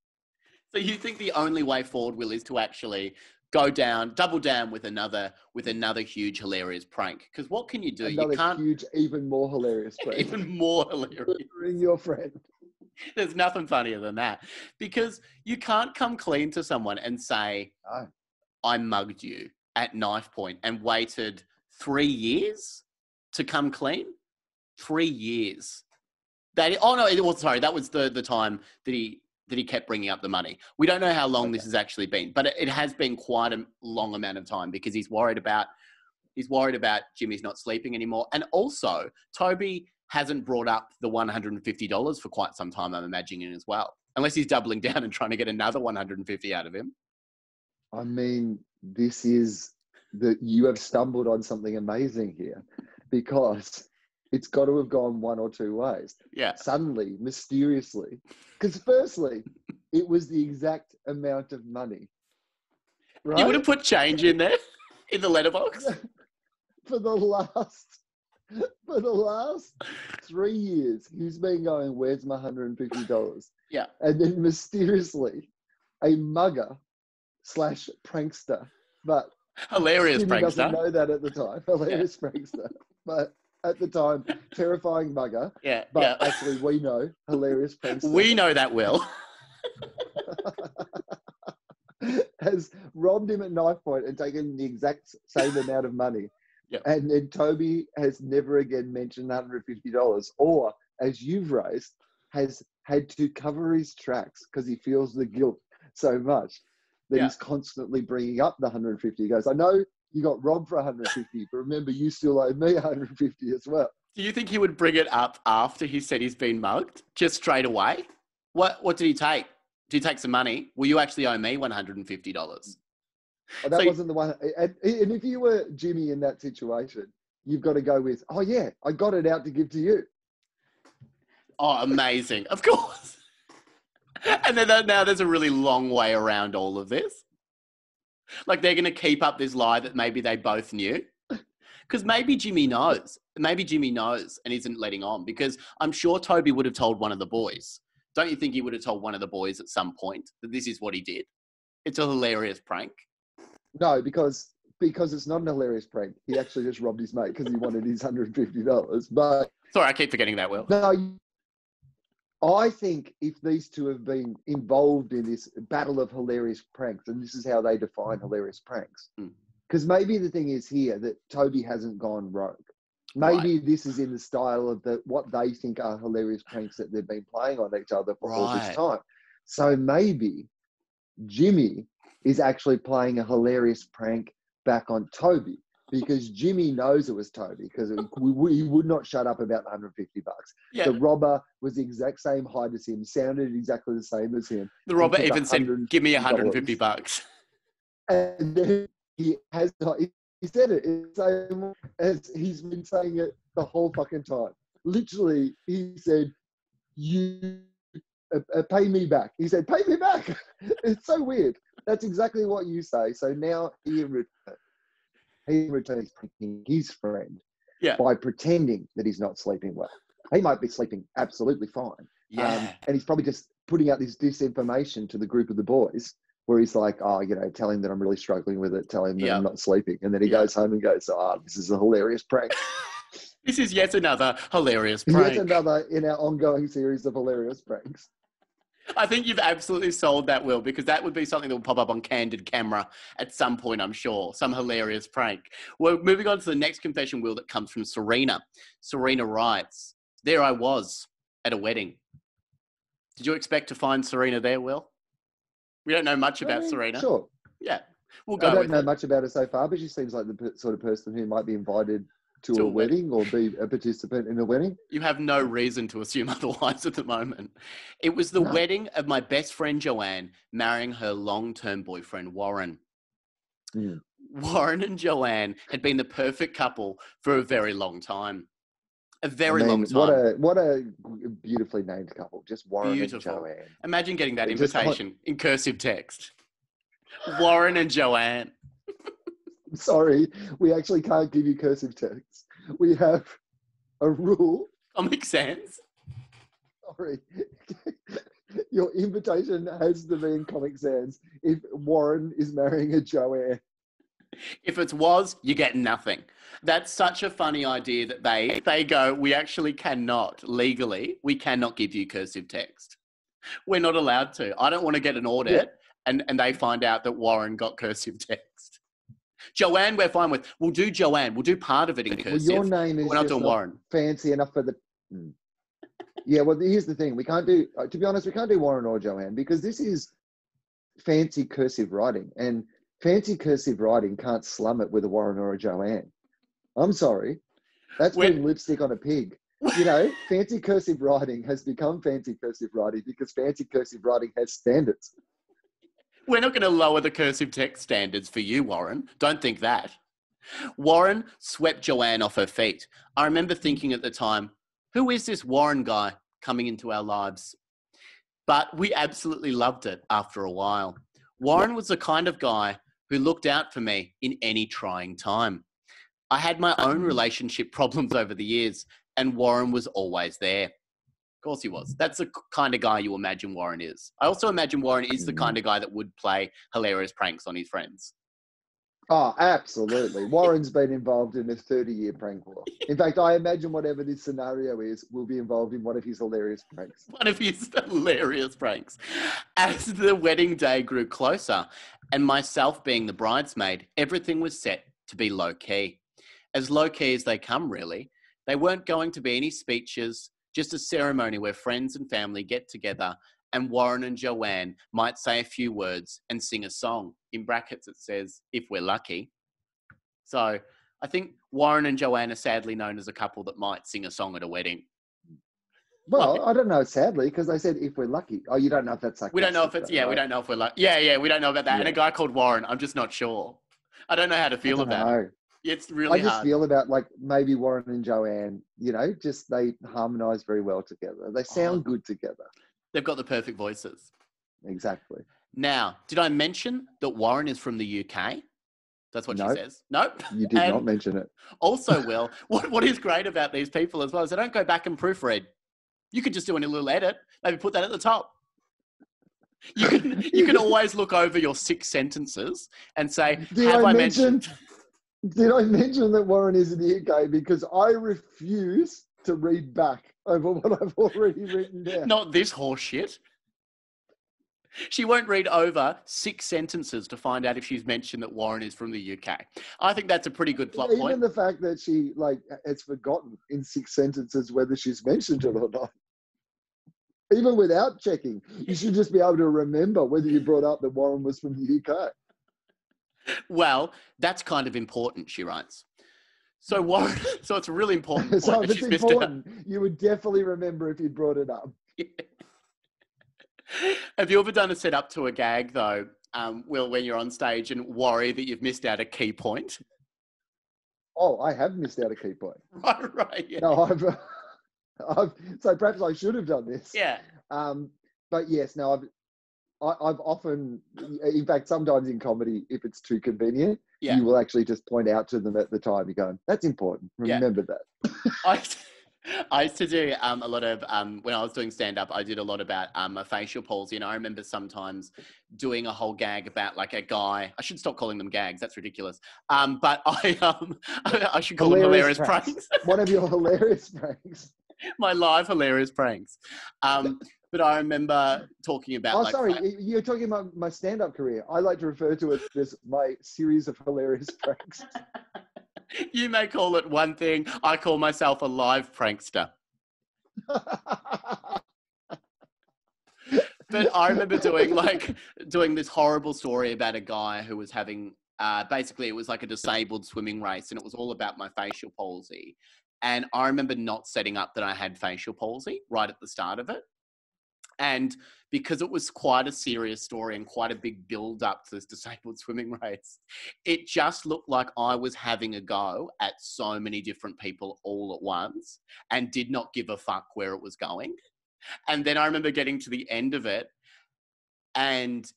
A: So you think the only way forward, Wil, is to actually go down, double down with another with another huge hilarious prank? Because what can you do?
B: Another
A: you can't
B: huge, even more hilarious prank.
A: even more hilarious.
B: Bring your friend.
A: There's nothing funnier than that. Because you can't come clean to someone and say,
B: No.
A: I mugged you at knife point and waited three years to come clean. Three years. That oh no, it was sorry. That was the the time that he that he kept bringing up the money. We don't know how long this has actually been, but it, it has been quite a long amount of time because he's worried about he's worried about Jimmy's not sleeping anymore, and also Toby hasn't brought up the one hundred and fifty dollars for quite some time. I'm imagining as well, unless he's doubling down and trying to get another one hundred and fifty out of him.
B: I mean, this is that you have stumbled on something amazing here because it's got to have gone one or two ways.
A: Yeah.
B: Suddenly, mysteriously, because firstly, it was the exact amount of money. Right?
A: You would have put change in there in the letterbox.
B: for the last for the last three years, he's been going, "Where's my hundred and fifty dollars?"
A: Yeah.
B: and then mysteriously, a mugger slash prankster, but
A: Hilarious
B: doesn't
A: prankster.
B: know that at the time. Hilarious prankster, but at the time, terrifying mugger.
A: Yeah,
B: But
A: yeah.
B: actually, we know hilarious prankster
A: We know that will.
B: has robbed him at knife point and taken the exact same amount of money.
A: Yep.
B: And then Toby has never again mentioned $150, or as you've raised, has had to cover his tracks because he feels the guilt so much that
A: Yeah.
B: he's constantly bringing up the 150. He goes, I know you got robbed for 150, but remember, you still owe me 150 as well.
A: Do you think he would bring it up after he said he's been mugged? Just straight away? What what did he take? Did he take some money? Will you actually owe me one hundred and fifty dollars?
B: Oh, that
A: So-
B: wasn't the one. And, and if you were Jimmy in that situation, you've got to go with, oh, yeah, I got it out to give to you.
A: Oh, amazing! Of course. and then that- now there's a really long way around all of this. Like they're going to keep up this lie that maybe they both knew. Because maybe Jimmy knows. Maybe Jimmy knows and isn't letting on. Because I'm sure Toby would have told one of the boys. Don't you think he would have told one of the boys at some point that this is what he did? It's a hilarious prank.
B: No, because because it's not an hilarious prank. He actually just robbed his mate because he wanted his hundred and fifty dollars. But
A: Sorry, I keep forgetting that, Wil.
B: no, I think if these two have been involved in this battle of hilarious pranks, and this is how they define hilarious pranks,
A: Mm.
B: because maybe the thing is here that Toby hasn't gone rogue. Maybe this is in the style of the what they think are hilarious pranks that they've been playing on each other for all
A: Right.
B: this time. So maybe Jimmy is actually playing a hilarious prank back on Toby because Jimmy knows it was Toby because he would not shut up about the 150 bucks.
A: Yeah,
B: The robber was the exact same height as him, sounded exactly the same as him,
A: the robber even said, "Give me
B: $150.
A: 150 bucks."
B: and then he has not. He he said it same as he's been saying it the whole fucking time. Literally, he said, "You uh, uh, pay me back." He said, "Pay me back." it's so weird. That's exactly what you say. So now he in return, he in return his friend
A: Yeah.
B: by pretending that he's not sleeping well. He might be sleeping absolutely fine.
A: Yeah,
B: Um, and he's probably just putting out this disinformation to the group of the boys where he's like, oh, you know, tell him that I'm really struggling with it, tell him that
A: Yeah.
B: I'm not sleeping. And then he
A: Yeah.
B: goes home and goes, oh, this is a hilarious prank.
A: this is yet another hilarious
B: Yet
A: prank.
B: another in our ongoing series of hilarious pranks.
A: I think you've absolutely sold that, Wil, because that would be something that will pop up on candid camera at some point, I'm sure. Some hilarious prank. Well, moving on to the next confession, Wil, that comes from Serena. Serena writes, There I was at a wedding. Did you expect to find Serena there, Wil? We don't know much
B: I
A: about
B: mean,
A: Serena.
B: Sure.
A: Yeah, we'll go
B: I
A: don't
B: know
A: it.
B: much about her so far, but she seems like the sort of person who might be invited to,
A: To
B: a
A: a wedding.
B: or be a participant in a wedding.
A: You have no reason to assume otherwise at the moment. It was the
B: No.
A: wedding of my best friend Joanne marrying her long term boyfriend Warren.
B: Mm.
A: Warren and Joanne had been the perfect couple for a very long time. A very
B: I mean,
A: long time.
B: What a what a beautifully named couple. Just Warren
A: Beautiful.
B: and Joanne.
A: Imagine getting that
B: It just hot-
A: invitation in cursive text. Warren and Joanne.
B: Sorry, we actually can't give you cursive text. We have a rule.
A: Comic Sans.
B: Sorry. Your invitation has to be in Comic Sans if Warren is marrying a Joanne.
A: If it was, you get nothing. That's such a funny idea that they they go, we actually cannot legally, we cannot give you cursive text. We're not allowed to. I don't want to get an audit yeah. and, and they find out that Warren got cursive text. Joanne, we're fine with. We'll do Joanne. We'll do part of it in cursive.
B: Well, your name is
A: we're not doing Warren.
B: fancy enough for the. Hmm. Yeah, well, here's the thing. We can't do. Uh, to be honest, we can't do Warren or Joanne because this is fancy cursive writing, and fancy cursive writing can't slum it with a Warren or a Joanne. I'm sorry. That's when, putting lipstick on a pig. You know, fancy cursive writing has become fancy cursive writing because fancy cursive writing has standards.
A: We're not going to lower the cursive text standards for you, Warren. Don't think that. Warren swept Joanne off her feet. I remember thinking at the time, who is this Warren guy coming into our lives? But we absolutely loved it after a while. Warren was the kind of guy who looked out for me in any trying time. I had my own relationship problems over the years, and Warren was always there. Of course, he was. That's the kind of guy you imagine Warren is. I also imagine Warren is the mm. kind of guy that would play hilarious pranks on his friends.
B: Oh, absolutely. Warren's been involved in a 30 year prank war. In fact, I imagine whatever this scenario is will be involved in one of his hilarious pranks.
A: One of his hilarious pranks. As the wedding day grew closer, and myself being the bridesmaid, everything was set to be low key. As low key as they come, really. They weren't going to be any speeches, just a ceremony where friends and family get together and Warren and Joanne might say a few words and sing a song. In brackets, it says, if we're lucky. So I think Warren and Joanne are sadly known as a couple that might sing a song at a wedding.
B: Well, like, I don't know, sadly, because they said if we're lucky. Oh, you don't know if that's like.
A: We don't know if it's, yeah, right? we don't know if we're lucky. Yeah, yeah, we don't know about that. Yeah. And a guy called Warren, I'm just not sure. I don't know how to feel about know. it. It's really
B: I just
A: hard.
B: feel about like maybe Warren and Joanne, you know, just they harmonize very well together. They oh. sound oh. good together.
A: They've got the perfect voices.
B: Exactly.
A: Now, did I mention that Warren is from the UK? That's what nope. she says. Nope.
B: You did and not mention it.
A: Also, Wil, what, what is great about these people as well is they don't go back and proofread. You could just do a little edit, maybe put that at the top. You can you can always look over your six sentences and say, did "Have I, I mentioned?"
B: Did I mention that Warren is in the UK? Because I refuse to read back over what I've already written down.
A: Not this horseshit. She won't read over six sentences to find out if she's mentioned that Warren is from the UK. I think that's a pretty good plot
B: Even
A: point.
B: Even the fact that she like has forgotten in six sentences whether she's mentioned it or not. Even without checking, you should just be able to remember whether you brought up that Warren was from the UK.
A: Well, that's kind of important, she writes. So Warren, so it's a really important.
B: so if it's important, you would definitely remember if you brought it up. Yeah.
A: Have you ever done a setup to a gag though, um, Wil, when you're on stage and worry that you've missed out a key point?
B: Oh, I have missed out a key point.
A: right, right. Yeah.
B: No, I've, I've. So perhaps I should have done this.
A: Yeah.
B: Um, but yes, no, I've. I, have often, in fact, sometimes in comedy, if it's too convenient, yeah. you will actually just point out to them at the time. You go, "That's important. Remember yeah. that."
A: I, I used to do um, a lot of um, when I was doing stand up. I did a lot about um, a facial palsy, and I remember sometimes doing a whole gag about like a guy. I should stop calling them gags. That's ridiculous. Um, but I um, I should call hilarious them hilarious pranks. pranks.
B: One of your hilarious pranks.
A: My live hilarious pranks. But I remember talking about.
B: Oh,
A: like,
B: sorry, you're talking about my stand-up career. I like to refer to it as my series of hilarious pranks.
A: you may call it one thing. I call myself a live prankster. but I remember doing like doing this horrible story about a guy who was having uh, basically it was like a disabled swimming race and it was all about my facial palsy. And I remember not setting up that I had facial palsy right at the start of it. And because it was quite a serious story and quite a big build up to this disabled swimming race, it just looked like I was having a go at so many different people all at once and did not give a fuck where it was going. And then I remember getting to the end of it and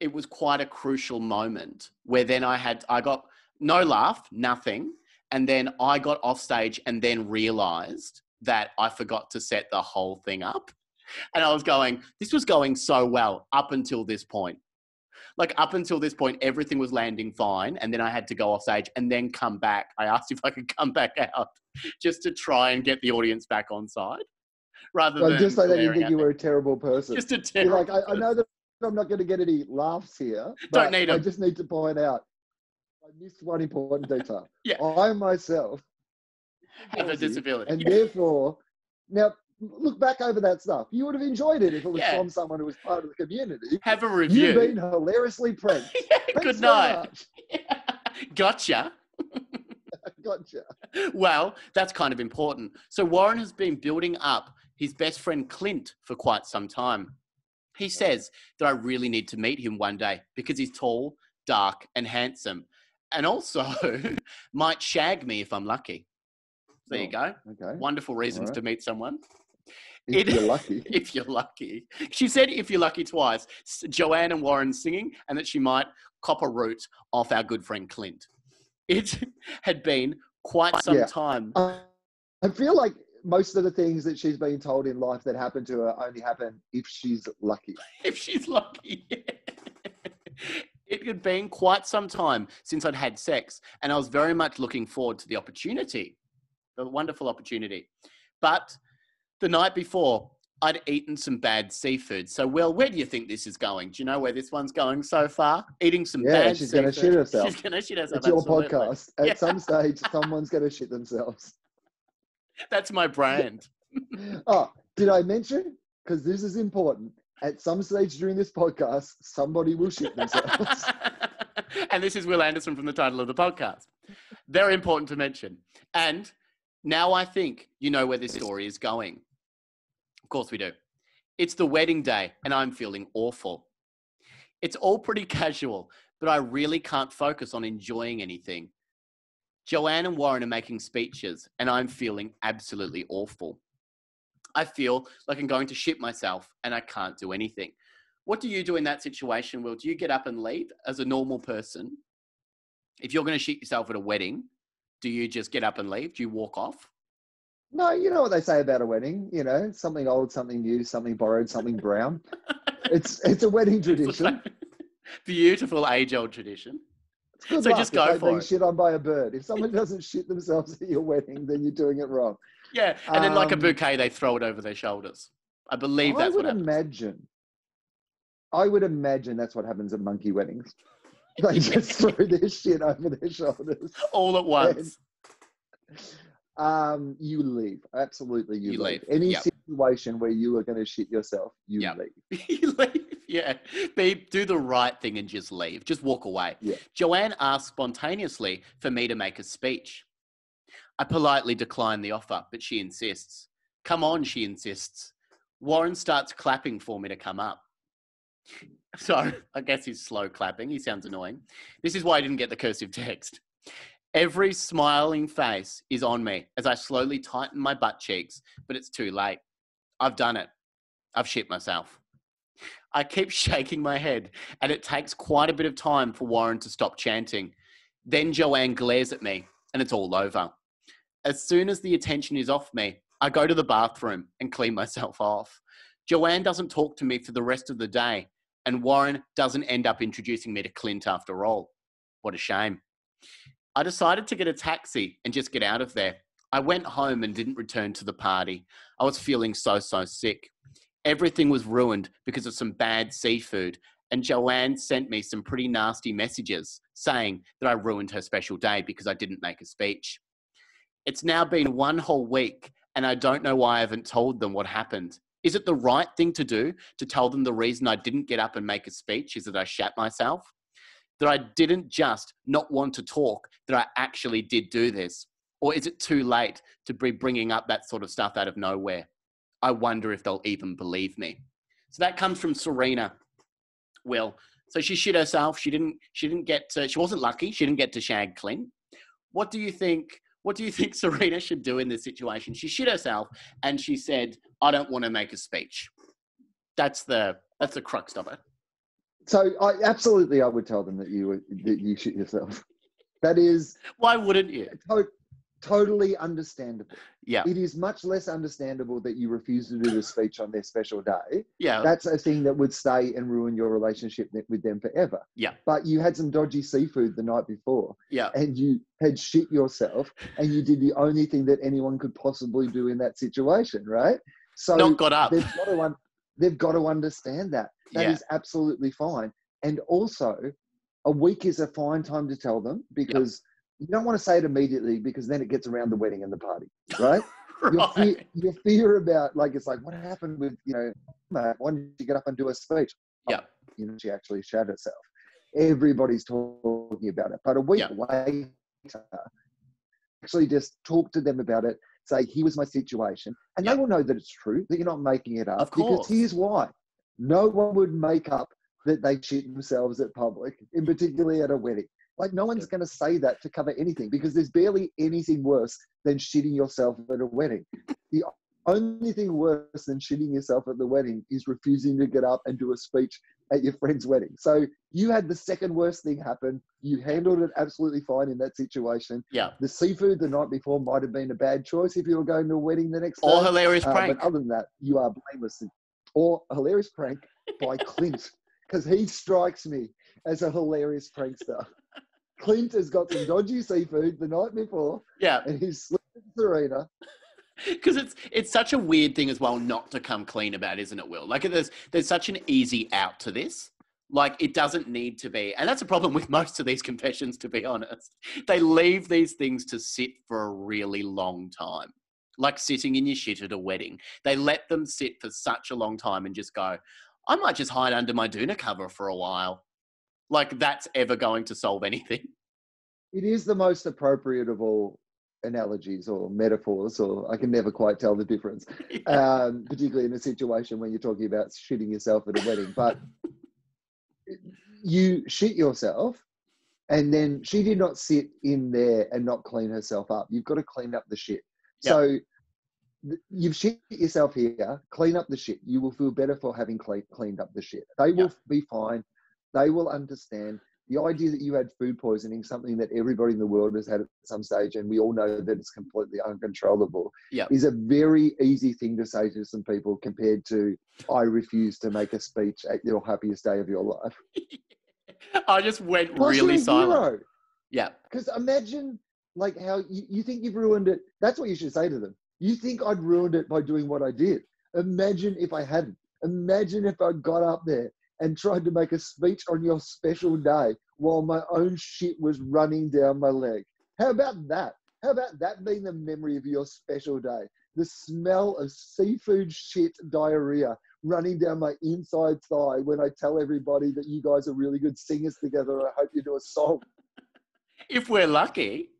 A: it was quite a crucial moment where then I had, I got no laugh, nothing. And then I got off stage and then realized that I forgot to set the whole thing up. And I was going, this was going so well up until this point. Like up until this point, everything was landing fine. And then I had to go off stage and then come back. I asked if I could come back out just to try and get the audience back on side rather
B: Well,
A: than
B: just so they didn't think you were a terrible person.
A: just a
B: You're
A: terrible.
B: like, I, I know that I'm not going to get any laughs here.
A: Don't need
B: I
A: 'em.
B: just need to point out, I missed one important detail.
A: Yeah.
B: I myself
A: have a disability.
B: and therefore, now look back over that stuff. You would have enjoyed it if it was
A: Yeah.
B: from someone who was part of the community.
A: have a review.
B: You've been hilariously pranked.
A: yeah, good night. gotcha.
B: Gotcha.
A: Well, that's kind of important. So Warren has been building up his best friend Clint for quite some time. He says that I really need to meet him one day because he's tall, dark, and handsome, and also might shag me if I'm lucky. There you
B: Oh,
A: go.
B: Okay.
A: Wonderful reasons
B: Alright.
A: to meet someone.
B: If
A: it-
B: you're lucky.
A: if you're lucky. She said if you're lucky twice. Joanne and Warren singing, and that she might cop a root off our good friend Clint. It had been quite some
B: Yeah.
A: time.
B: Uh, I feel like most of the things that she's been told in life that happen to her only happen if she's lucky.
A: if she's lucky. it had been quite some time since I'd had sex, and I was very much looking forward to the opportunity, the wonderful opportunity. But the night before, I'd eaten some bad seafood. So, Wil, where do you think this is going? Do you know where this one's going so far? Eating some
B: Yeah,
A: bad
B: she's
A: seafood.
B: shit herself.
A: She's going to shit herself.
B: It's your
A: absolutely.
B: podcast. At
A: Yeah.
B: some stage, someone's going to shit themselves.
A: That's my brand.
B: Oh, did I mention? Because this is important. At some stage during this podcast, somebody will shit themselves.
A: and this is Wil Anderson from the title of the podcast. Very important to mention. And now I think you know where this story is going. Of course, we do. It's the wedding day, and I'm feeling awful. It's all pretty casual, but I really can't focus on enjoying anything. Joanne and Warren are making speeches, and I'm feeling absolutely awful. I feel like I'm going to shit myself, and I can't do anything. What do you do in that situation, Wil? Do you get up and leave as a normal person? If you're going to shit yourself at a wedding, do you just get up and leave? Do you walk off?
B: no, you know what they say about a wedding. You know, something old, something new, something borrowed, something brown. It's it's a wedding tradition.
A: Beautiful age-old tradition.
B: It's good
A: So just go for
B: being
A: it.
B: shit on by a bird. If someone doesn't shit themselves at your wedding, then you're doing it wrong.
A: Yeah, and then like a
B: Um,
A: bouquet, they throw it over their shoulders. I believe
B: I
A: that's
B: would
A: what happens.
B: imagine. I would imagine that's what happens at monkey weddings. They just throw this shit over their shoulders.
A: All at once.
B: Um, you leave. Absolutely, you,
A: You
B: leave.
A: leave,
B: Any
A: yep.
B: situation where you are going to shit yourself, you
A: Yep.
B: leave.
A: you leave. Yeah. Be, do the right thing and just leave. Just walk away.
B: Yeah.
A: Joanne asked spontaneously for me to make a speech. I politely decline the offer, but she insists. Come on, she insists. Warren starts clapping for me to come up. So I guess he's slow clapping. He sounds annoying. This is why I didn't get the cursive text. Every smiling face is on me as I slowly tighten my butt cheeks, but it's too late. I've done it. I've shit myself. I keep shaking my head, and it takes quite a bit of time for Warren to stop chanting. Then Joanne glares at me, and it's all over. As soon as the attention is off me, I go to the bathroom and clean myself off. Joanne doesn't talk to me for the rest of the day, and Warren doesn't end up introducing me to Clint after all. What a shame. I decided to get a taxi and just get out of there. I went home and didn't return to the party. I was feeling so, so sick. Everything was ruined because of some bad seafood, and Joanne sent me some pretty nasty messages saying that I ruined her special day because I didn't make a speech. It's now been one whole week, and I don't know why I haven't told them what happened. Is it the right thing to do to tell them the reason I didn't get up and make a speech is that I shat myself? That I didn't just not want to talk, that I actually did do this? Or is it too late to be bringing up that sort of stuff out of nowhere? I wonder if they'll even believe me. So that comes from Serena. Wil. So she shit herself. She didn't. She didn't get. To, she wasn't lucky. She didn't get to shag Clint. What do you think? What do you think Serena should do in this situation? She shit herself, and she said, "I don't want to make a speech." That's the that's the crux of it.
B: So, I absolutely, I would tell them that you were- that you shit yourself. That is
A: Why wouldn't you?
B: To- totally understandable.
A: Yeah.
B: It is much less understandable that you refuse to do the speech on their special day.
A: Yeah.
B: That's a thing that would stay and ruin your relationship with them forever.
A: Yeah.
B: But you had some dodgy seafood the night before
A: yeah.
B: and you had shit yourself and you did the only thing that anyone could possibly do in that situation, right? So
A: Not got up.
B: they've got to un- they've got to understand that. That is
A: Yeah.
B: absolutely fine. And also, a week is a fine time to tell them because you don't want to say it immediately because then it gets around the wedding and the party, right? Your, fear, your fear about like it's like what happened with you know why didn't you get up and do a speech? Oh,
A: Yeah.
B: you know she actually shat herself. Everybody's talking about it, but a week
A: Yeah.
B: later, actually just talk to them about it. Say, here was my situation, and
A: Yeah.
B: they will know that it's true. That you're not making it up.
A: Of course.
B: Because here's why: no one would make up that they shit themselves at public, in particularly at a wedding. Like no one's going to say that to cover anything because there's barely anything worse than shitting yourself at a wedding. The only thing worse than shitting yourself at the wedding is refusing to get up and do a speech at your friend's wedding. So you had the second worst thing happen. You handled it absolutely fine in that situation.
A: Yeah.
B: The seafood the night before might have been a bad choice if you were going to a wedding the next
A: Or
B: day.
A: hilarious
B: Uh,
A: prank.
B: but other than that, you are blameless. Or a hilarious prank by Clint, because he strikes me as a hilarious prankster. Clint has got some dodgy seafood the night before,
A: yeah.
B: and he's sleeping in Serena.
A: because it's it's such a weird thing as well not to come clean about isn't it will like there's there's such an easy out to this like it doesn't need to be and that's a problem with most of these confessions to be honest they leave these things to sit for a really long time like sitting in your shit at a wedding they let them sit for such a long time and just go i might just hide under my doona cover for a while like that's ever going to solve anything
B: It is the most appropriate of all analogies or metaphors, or I can never quite tell the difference, um, particularly in a situation when you're talking about shitting yourself at a wedding. But you shit yourself, and then she did not sit in there and not clean herself up. You've got to clean up the shit.
A: Yeah.
B: So you've shit yourself here. Clean up the shit. You will feel better for having cle- cleaned up the shit. They will be fine. They will understand. The idea that you had food poisoning, something that everybody in the world has had at some stage, and we all know that it's completely uncontrollable,
A: Yeah.
B: is a very easy thing to say to some people compared to, I refuse to make a speech at your happiest day of your life.
A: i just went
B: Plus,
A: really silent yeah
B: Because imagine like how you, you think you've ruined it. That's what you should say to them. You think I'd ruined it by doing what I did. Imagine if I hadn't. Imagine if I got up there and tried to make a speech on your special day while my own shit was running down my leg. How about that? How about that being the memory of your special day? The smell of seafood shit diarrhea running down my inside thigh when I tell everybody that you guys are really good singers together. I hope you do a song.
A: if we're lucky.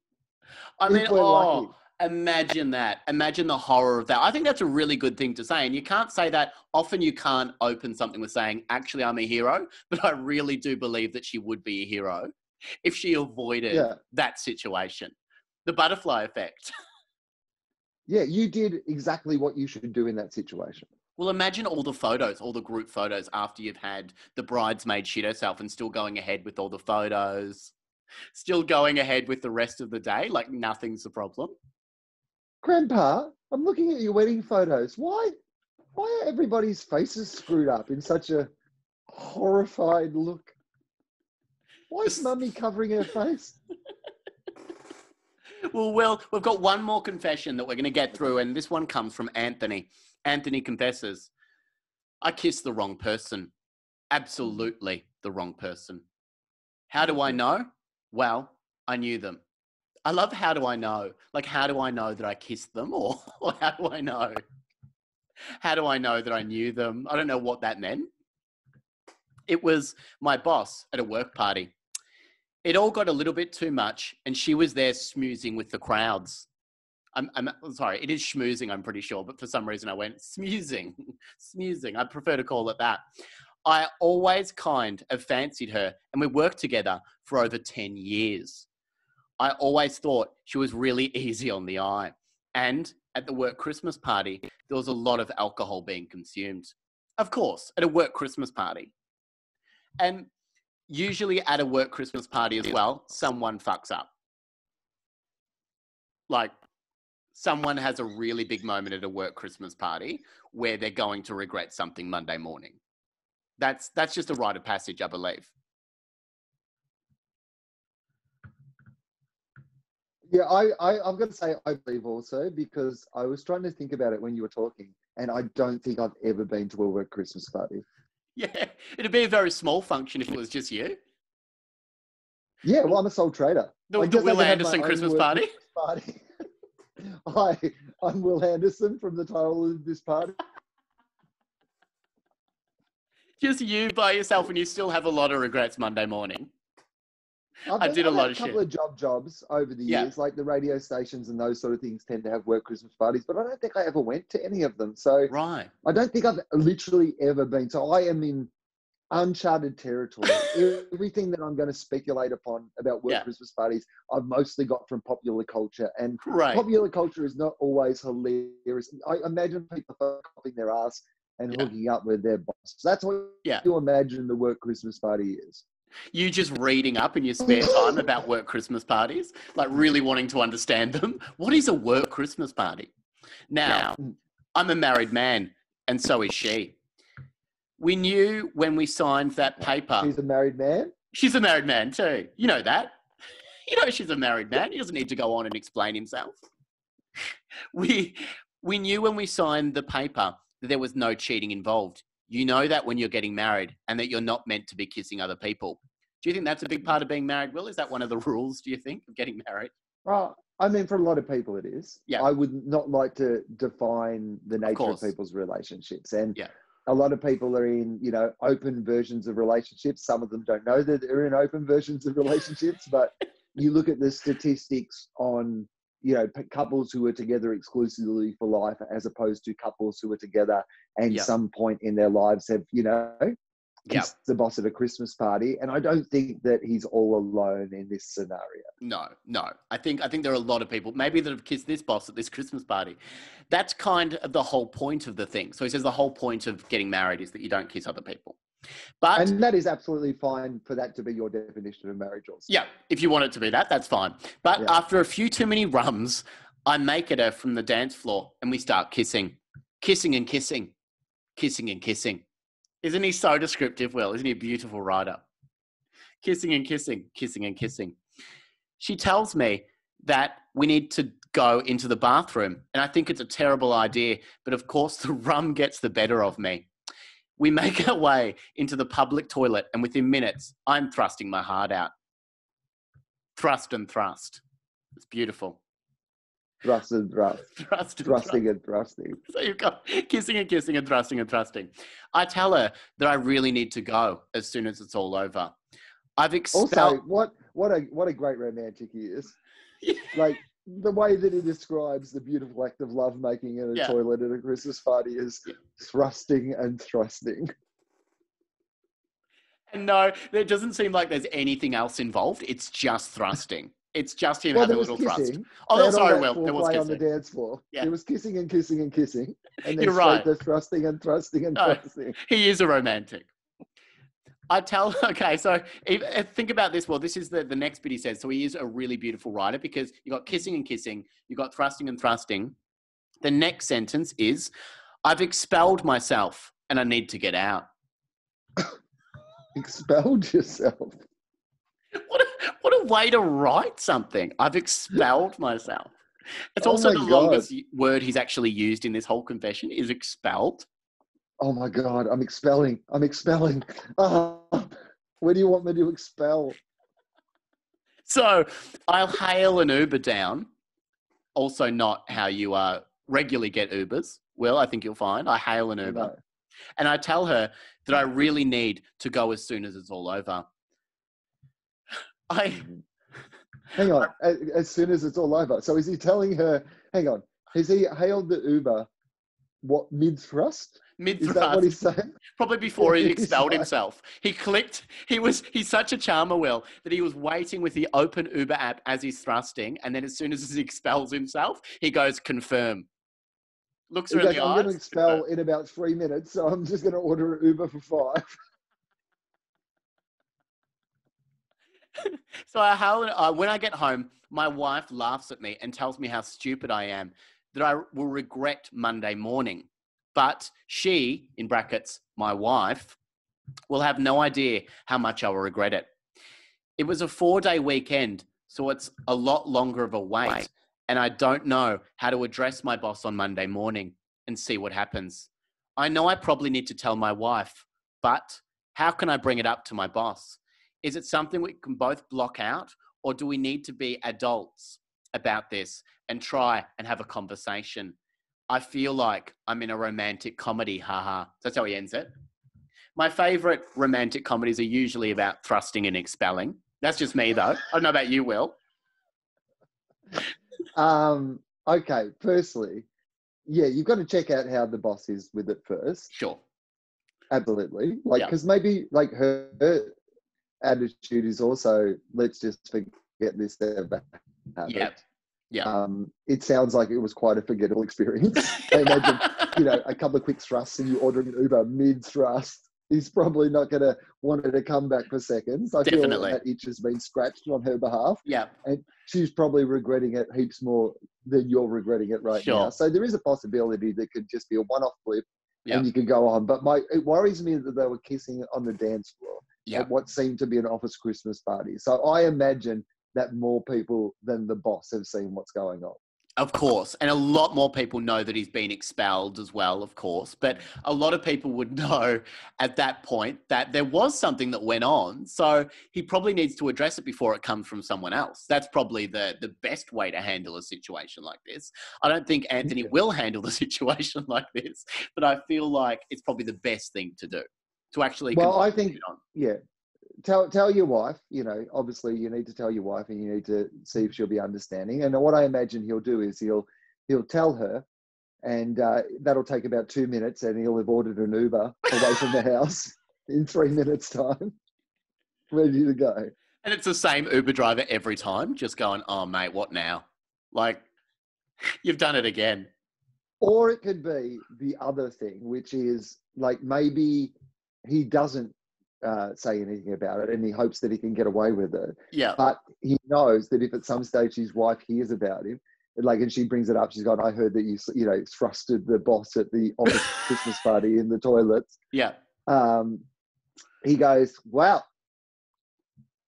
A: I
B: If
A: mean,
B: we're
A: oh,
B: lucky.
A: Imagine that. Imagine the horror of that. I think that's a really good thing to say. And you can't say that. Often you can't open something with saying, actually, I'm a hero. But I really do believe that she would be a hero if she avoided
B: Yeah.
A: that situation. The butterfly effect.
B: Yeah, you did exactly what you should do in that situation.
A: Well, imagine all the photos, all the group photos after you've had the bridesmaid shit herself and still going ahead with all the photos, still going ahead with the rest of the day like nothing's a problem.
B: Grandpa, I'm looking at your wedding photos. Why why are everybody's faces screwed up in such a horrified look? Why is mummy covering her face?
A: Well, Wil, we've got one more confession that we're going to get through, and this one comes from Anthony. Anthony confesses, I kissed the wrong person. Absolutely the wrong person. How do I know? Well, I knew them. I love how do I know? Like, how do I know that I kissed them? Or, or how do I know? How do I know that I knew them? I don't know what that meant. It was my boss at a work party it all got a little bit too much, and she was there smoozing with the crowds. I'm, I'm sorry, it is schmoozing, I'm pretty sure, but for some reason I went smoozing, smoozing. I prefer to call it that. I always kind of fancied her, and we worked together for over 10 years. I always thought she was really easy on the eye. And at the work Christmas party, there was a lot of alcohol being consumed. Of course, at a work Christmas party. And usually at a work Christmas party as well, someone fucks up. like someone has a really big moment at a work Christmas party where they're going to regret something Monday morning. That's that's just a rite of passage, I believe.
B: Yeah, I, I I'm gonna say I believe also because I was trying to think about it when you were talking, and I don't think I've ever been to a work Christmas party.
A: Yeah, it'd be a very small function if it was just you.
B: Yeah, well, I'm a sole trader.
A: The, the
B: Wil
A: Anderson Christmas party.
B: party. Hi, I'm Wil Anderson from the title of this party.
A: Just you by yourself, and you still have a lot of regrets Monday morning.
B: I've
A: I did a lot of
B: a couple
A: shit.
B: of job jobs over the
A: Yeah.
B: years, like the radio stations and those sort of things tend to have work Christmas parties, but I don't think I ever went to any of them. So
A: Right.
B: I don't think I've literally ever been. So I am in uncharted territory. Everything that I'm going to speculate upon about work
A: Yeah.
B: Christmas parties, I've mostly got from popular culture, and
A: Right.
B: popular culture is not always hilarious. I imagine people copying their ass and
A: Yeah.
B: hooking up with their boss. That's what
A: Yeah.
B: you imagine the work Christmas party is.
A: You just reading up in your spare time about work Christmas parties, like really wanting to understand them. What is a work Christmas party? Now. I'm a married man, and so is she. We knew when we signed that paper.
B: She's a married man.
A: She's a married man too. You know that. You know she's a married man. He doesn't need to go on and explain himself. We we knew when we signed the paper that there was no cheating involved. You know that when you're getting married and that you're not meant to be kissing other people. Do you think that's a big part of being married, Wil? Is that one of the rules, do you think, of getting married?
B: Well, I mean, for a lot of people, it is.
A: Yeah.
B: I would not like to define the nature of,
A: course.
B: people's relationships. And
A: Yeah.
B: a lot of people are in, you know, open versions of relationships. Some of them don't know that they're in open versions of relationships, but you look at the statistics on, you know, couples who are together exclusively for life as opposed to couples who are together and
A: Yeah.
B: some point in their lives have, you know, kissed the boss at a Christmas party. And I don't think that he's all alone in this scenario.
A: No, no. I think I think there are a lot of people maybe that have kissed this boss at this Christmas party. That's kind of the whole point of the thing. So he says the whole point of getting married is that you don't kiss other people. But
B: and that is absolutely fine for that to be your definition of marriage also.
A: yeah, if you want it to be that, that's fine. But
B: Yeah.
A: after a few too many rums, I make it her from the dance floor and we start kissing. Kissing and kissing. Kissing and kissing. Isn't he so descriptive, Wil? Isn't he a beautiful writer? Kissing and kissing, kissing and kissing. She tells me that we need to go into the bathroom. And I think it's a terrible idea. But of course, the rum gets the better of me. We make our way into the public toilet, and within minutes, I'm thrusting my heart out. Thrust and thrust. It's beautiful.
B: Thrust and thrust.
A: Thrust and
B: Thrusting and thrusting.
A: So you've got kissing and kissing and thrusting and thrusting. I tell her that I really need to go as soon as it's all over. I've expelled.
B: Also, what what a what a great romantic he is. Like the way that he describes the beautiful act of love making in a
A: Yeah.
B: toilet at a Christmas party is
A: Yeah.
B: thrusting and thrusting.
A: And no, there doesn't seem like there's anything else involved. It's just thrusting. It's just him
B: Well,
A: having a little thrust. Oh, no, sorry, Wil. There was
B: foreplay on the dance floor.
A: Yeah.
B: There was kissing and kissing and kissing, and then
A: You're right.
B: to thrusting and thrusting and
A: No.
B: thrusting.
A: He is a romantic. I tell, okay, so if, if- think about this. Well, this is the, the next bit he says. So he is a really beautiful writer because you got kissing and kissing, you got thrusting and thrusting. The next sentence is, I've expelled myself and I need to get out.
B: Expelled yourself.
A: What a, what a way to write something. I've expelled myself. It's
B: Oh
A: also the
B: God.
A: longest word he's actually used in this whole confession is expelled.
B: Oh my god, I'm expelling. I'm expelling. Ah, where do you want me to expel?
A: So I'll hail an Uber down. Also, not how you uh, regularly get Ubers. Well, I think you'll find I hail an Uber
B: No.
A: and I tell her that I really need to go as soon as it's all over. I
B: Hang on. As, as soon as it's all over. So is he telling her? Hang on. Has he hailed the Uber? What mid thrust?
A: Mid
B: Is that what
A: thrust,
B: he's saying?
A: probably before he
B: He's
A: expelled himself. He clicked. He was he's such a charmer, Wil, that he was waiting with the open Uber app as he's thrusting, and then as soon as he expels himself, he goes confirm. Looks
B: He
A: her in
B: goes,
A: the
B: I'm going to expel in about three minutes, so I'm just going to order an Uber for five.
A: so I, how, uh, when I get home, my wife laughs at me and tells me how stupid I am, that I will regret Monday morning. But she, in brackets, my wife, will have no idea how much I will regret it. It was a four day weekend, so it's a lot longer of a wait. And I don't know how to address my boss on Monday morning and see what happens. I know I probably need to tell my wife, but how can I bring it up to my boss? Is it something we can both block out, or do we need to be adults about this and try and have a conversation? I feel like I'm in a romantic comedy, haha. That's how he ends it. My favorite romantic comedies are usually about thrusting and expelling. That's just me, though. I don't know about you, Wil.
B: Um, okay, firstly, yeah, you've got to check out how the boss is with it first.
A: Sure.
B: Absolutely. Like,
A: Yeah.
B: because maybe like her, her attitude is also let's just forget this never happened.
A: Yeah. Yeah.
B: Um, it sounds like it was quite a forgettable experience. I imagine, you know, a couple of quick thrusts and you ordering an Uber mid thrust. is probably not going to want her to come back for seconds. I
A: Definitely.
B: feel that itch has been scratched on her behalf.
A: yeah.
B: And she's probably regretting it heaps more than you're regretting it right now.
A: Sure.
B: So there is a possibility that could just be a one-off blip
A: Yeah.
B: and you can go on. But my it worries me that they were kissing on the dance floor at what seemed to be an office Christmas party. So I imagine that more people than the boss have seen what's going on.
A: Of course. And a lot more people know that he's been expelled as well, of course. But a lot of people would know at that point that there was something that went on. So he probably needs to address it before it comes from someone else. That's probably the, the best way to handle a situation like this. I don't think Anthony will handle the situation like this, but I feel like it's probably the best thing to do to actually.
B: Well, I think yeah. Tell tell your wife, you know, obviously you need to tell your wife and you need to see if she'll be understanding. And what I imagine he'll do is he'll he'll tell her and uh, that'll take about two minutes and he'll have ordered an Uber away from the house in three minutes time. Ready to go.
A: And it's the same Uber driver every time, just going, oh, mate, what now? Like, you've done it again.
B: Or it could be the other thing, which is like maybe he doesn't uh, say anything about it and he hopes that he can get away with it.
A: Yeah.
B: But he knows that if at some stage his wife hears about him, like, and she brings it up, she's gone, I heard that you, you know, thrusted the boss at the office Christmas party in the toilets.
A: Yeah.
B: Um, he goes, Well,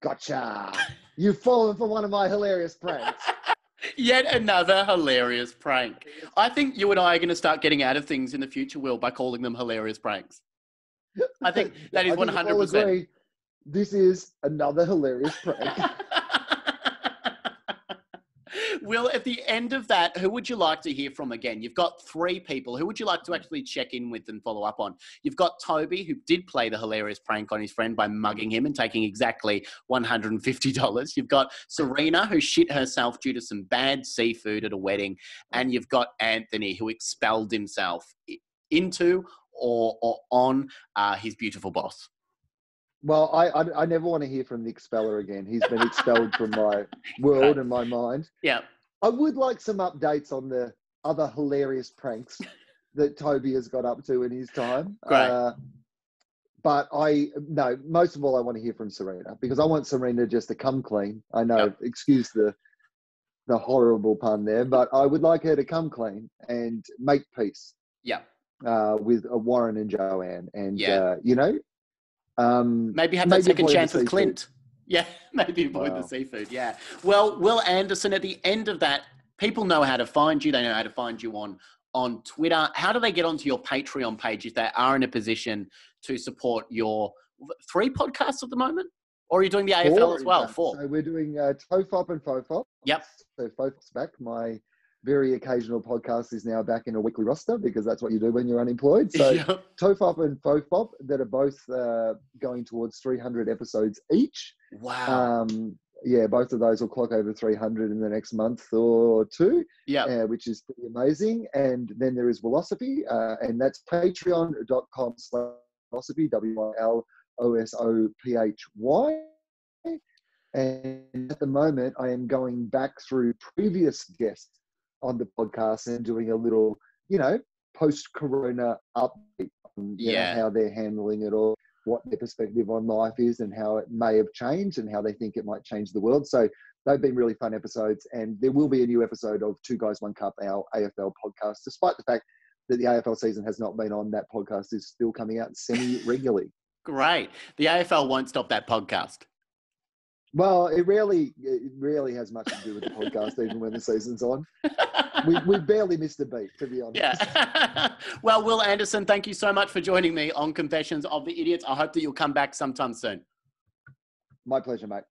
B: gotcha. You've fallen for one of my hilarious pranks.
A: Yet another hilarious prank. I think you and I are going to start getting out of things in the future, Wil, by calling them hilarious pranks. I think that is
B: think we'll
A: 100%.
B: This is another hilarious prank.
A: Wil, at the end of that, who would you like to hear from again? You've got three people. Who would you like to actually check in with and follow up on? You've got Toby, who did play the hilarious prank on his friend by mugging him and taking exactly $150. You've got Serena, who shit herself due to some bad seafood at a wedding. And you've got Anthony, who expelled himself into or, or on uh, his beautiful boss.
B: Well, I, I I never want to hear from the expeller again. He's been expelled from my world and my mind.
A: Yeah.
B: I would like some updates on the other hilarious pranks that Toby has got up to in his time.
A: Great.
B: Uh, but I no, most of all, I want to hear from Serena because I want Serena just to come clean. I know,
A: Yep.
B: excuse the the horrible pun there, but I would like her to come clean and make peace
A: Yeah.
B: Uh, with uh, Warren and Joanne, and
A: Yeah.
B: uh, you know, um,
A: Maybe have that
B: Maybe
A: second chance with. Clint. Yeah, maybe avoid
B: Wow.
A: the seafood. Yeah. Well, Wil Anderson, at the end of that, people know how to find you. They know how to find you on on Twitter. How do they get onto your Patreon page if they are in a position to support your three podcasts at the moment? Or are you doing the AFL as well?
B: fact.
A: Four.
B: So we're doing uh, Tofop and Fofop.
A: Yep.
B: So Fofop's back. My very occasional podcast is now back in a weekly roster because that's what you do when you're unemployed. So
A: Yeah.
B: Tofop and Fofop that are both uh, going towards 300 episodes each.
A: Wow.
B: Um, yeah, both of those will clock over 300 in the next month or two,
A: yeah.
B: uh, which is pretty amazing. And then there is Wilosophy, uh, and that's patreon.com slash Wilosophy, W-I-L-O-S-O-P-H-Y. And at the moment, I am going back through previous guests on the podcast and doing a little, you know, post-corona update on you know,
A: Yeah.
B: how they're handling it or what their perspective on life is and how it may have changed and how they think it might change the world. So they've been really fun episodes, and there will be a new episode of Two Guys One Cup, our AFL podcast, despite the fact that the AFL season has not been on. That podcast is still coming out semi regularly.
A: Great. The AFL won't stop that podcast.
B: Well, it really, it really has much to do with the podcast, even when the season's on. We, we barely missed a beat, to be honest.
A: Yeah. well, Wil Anderson, thank you so much for joining me on Confessions of the Idiots. I hope that you'll come back sometime soon.
B: My pleasure, mate.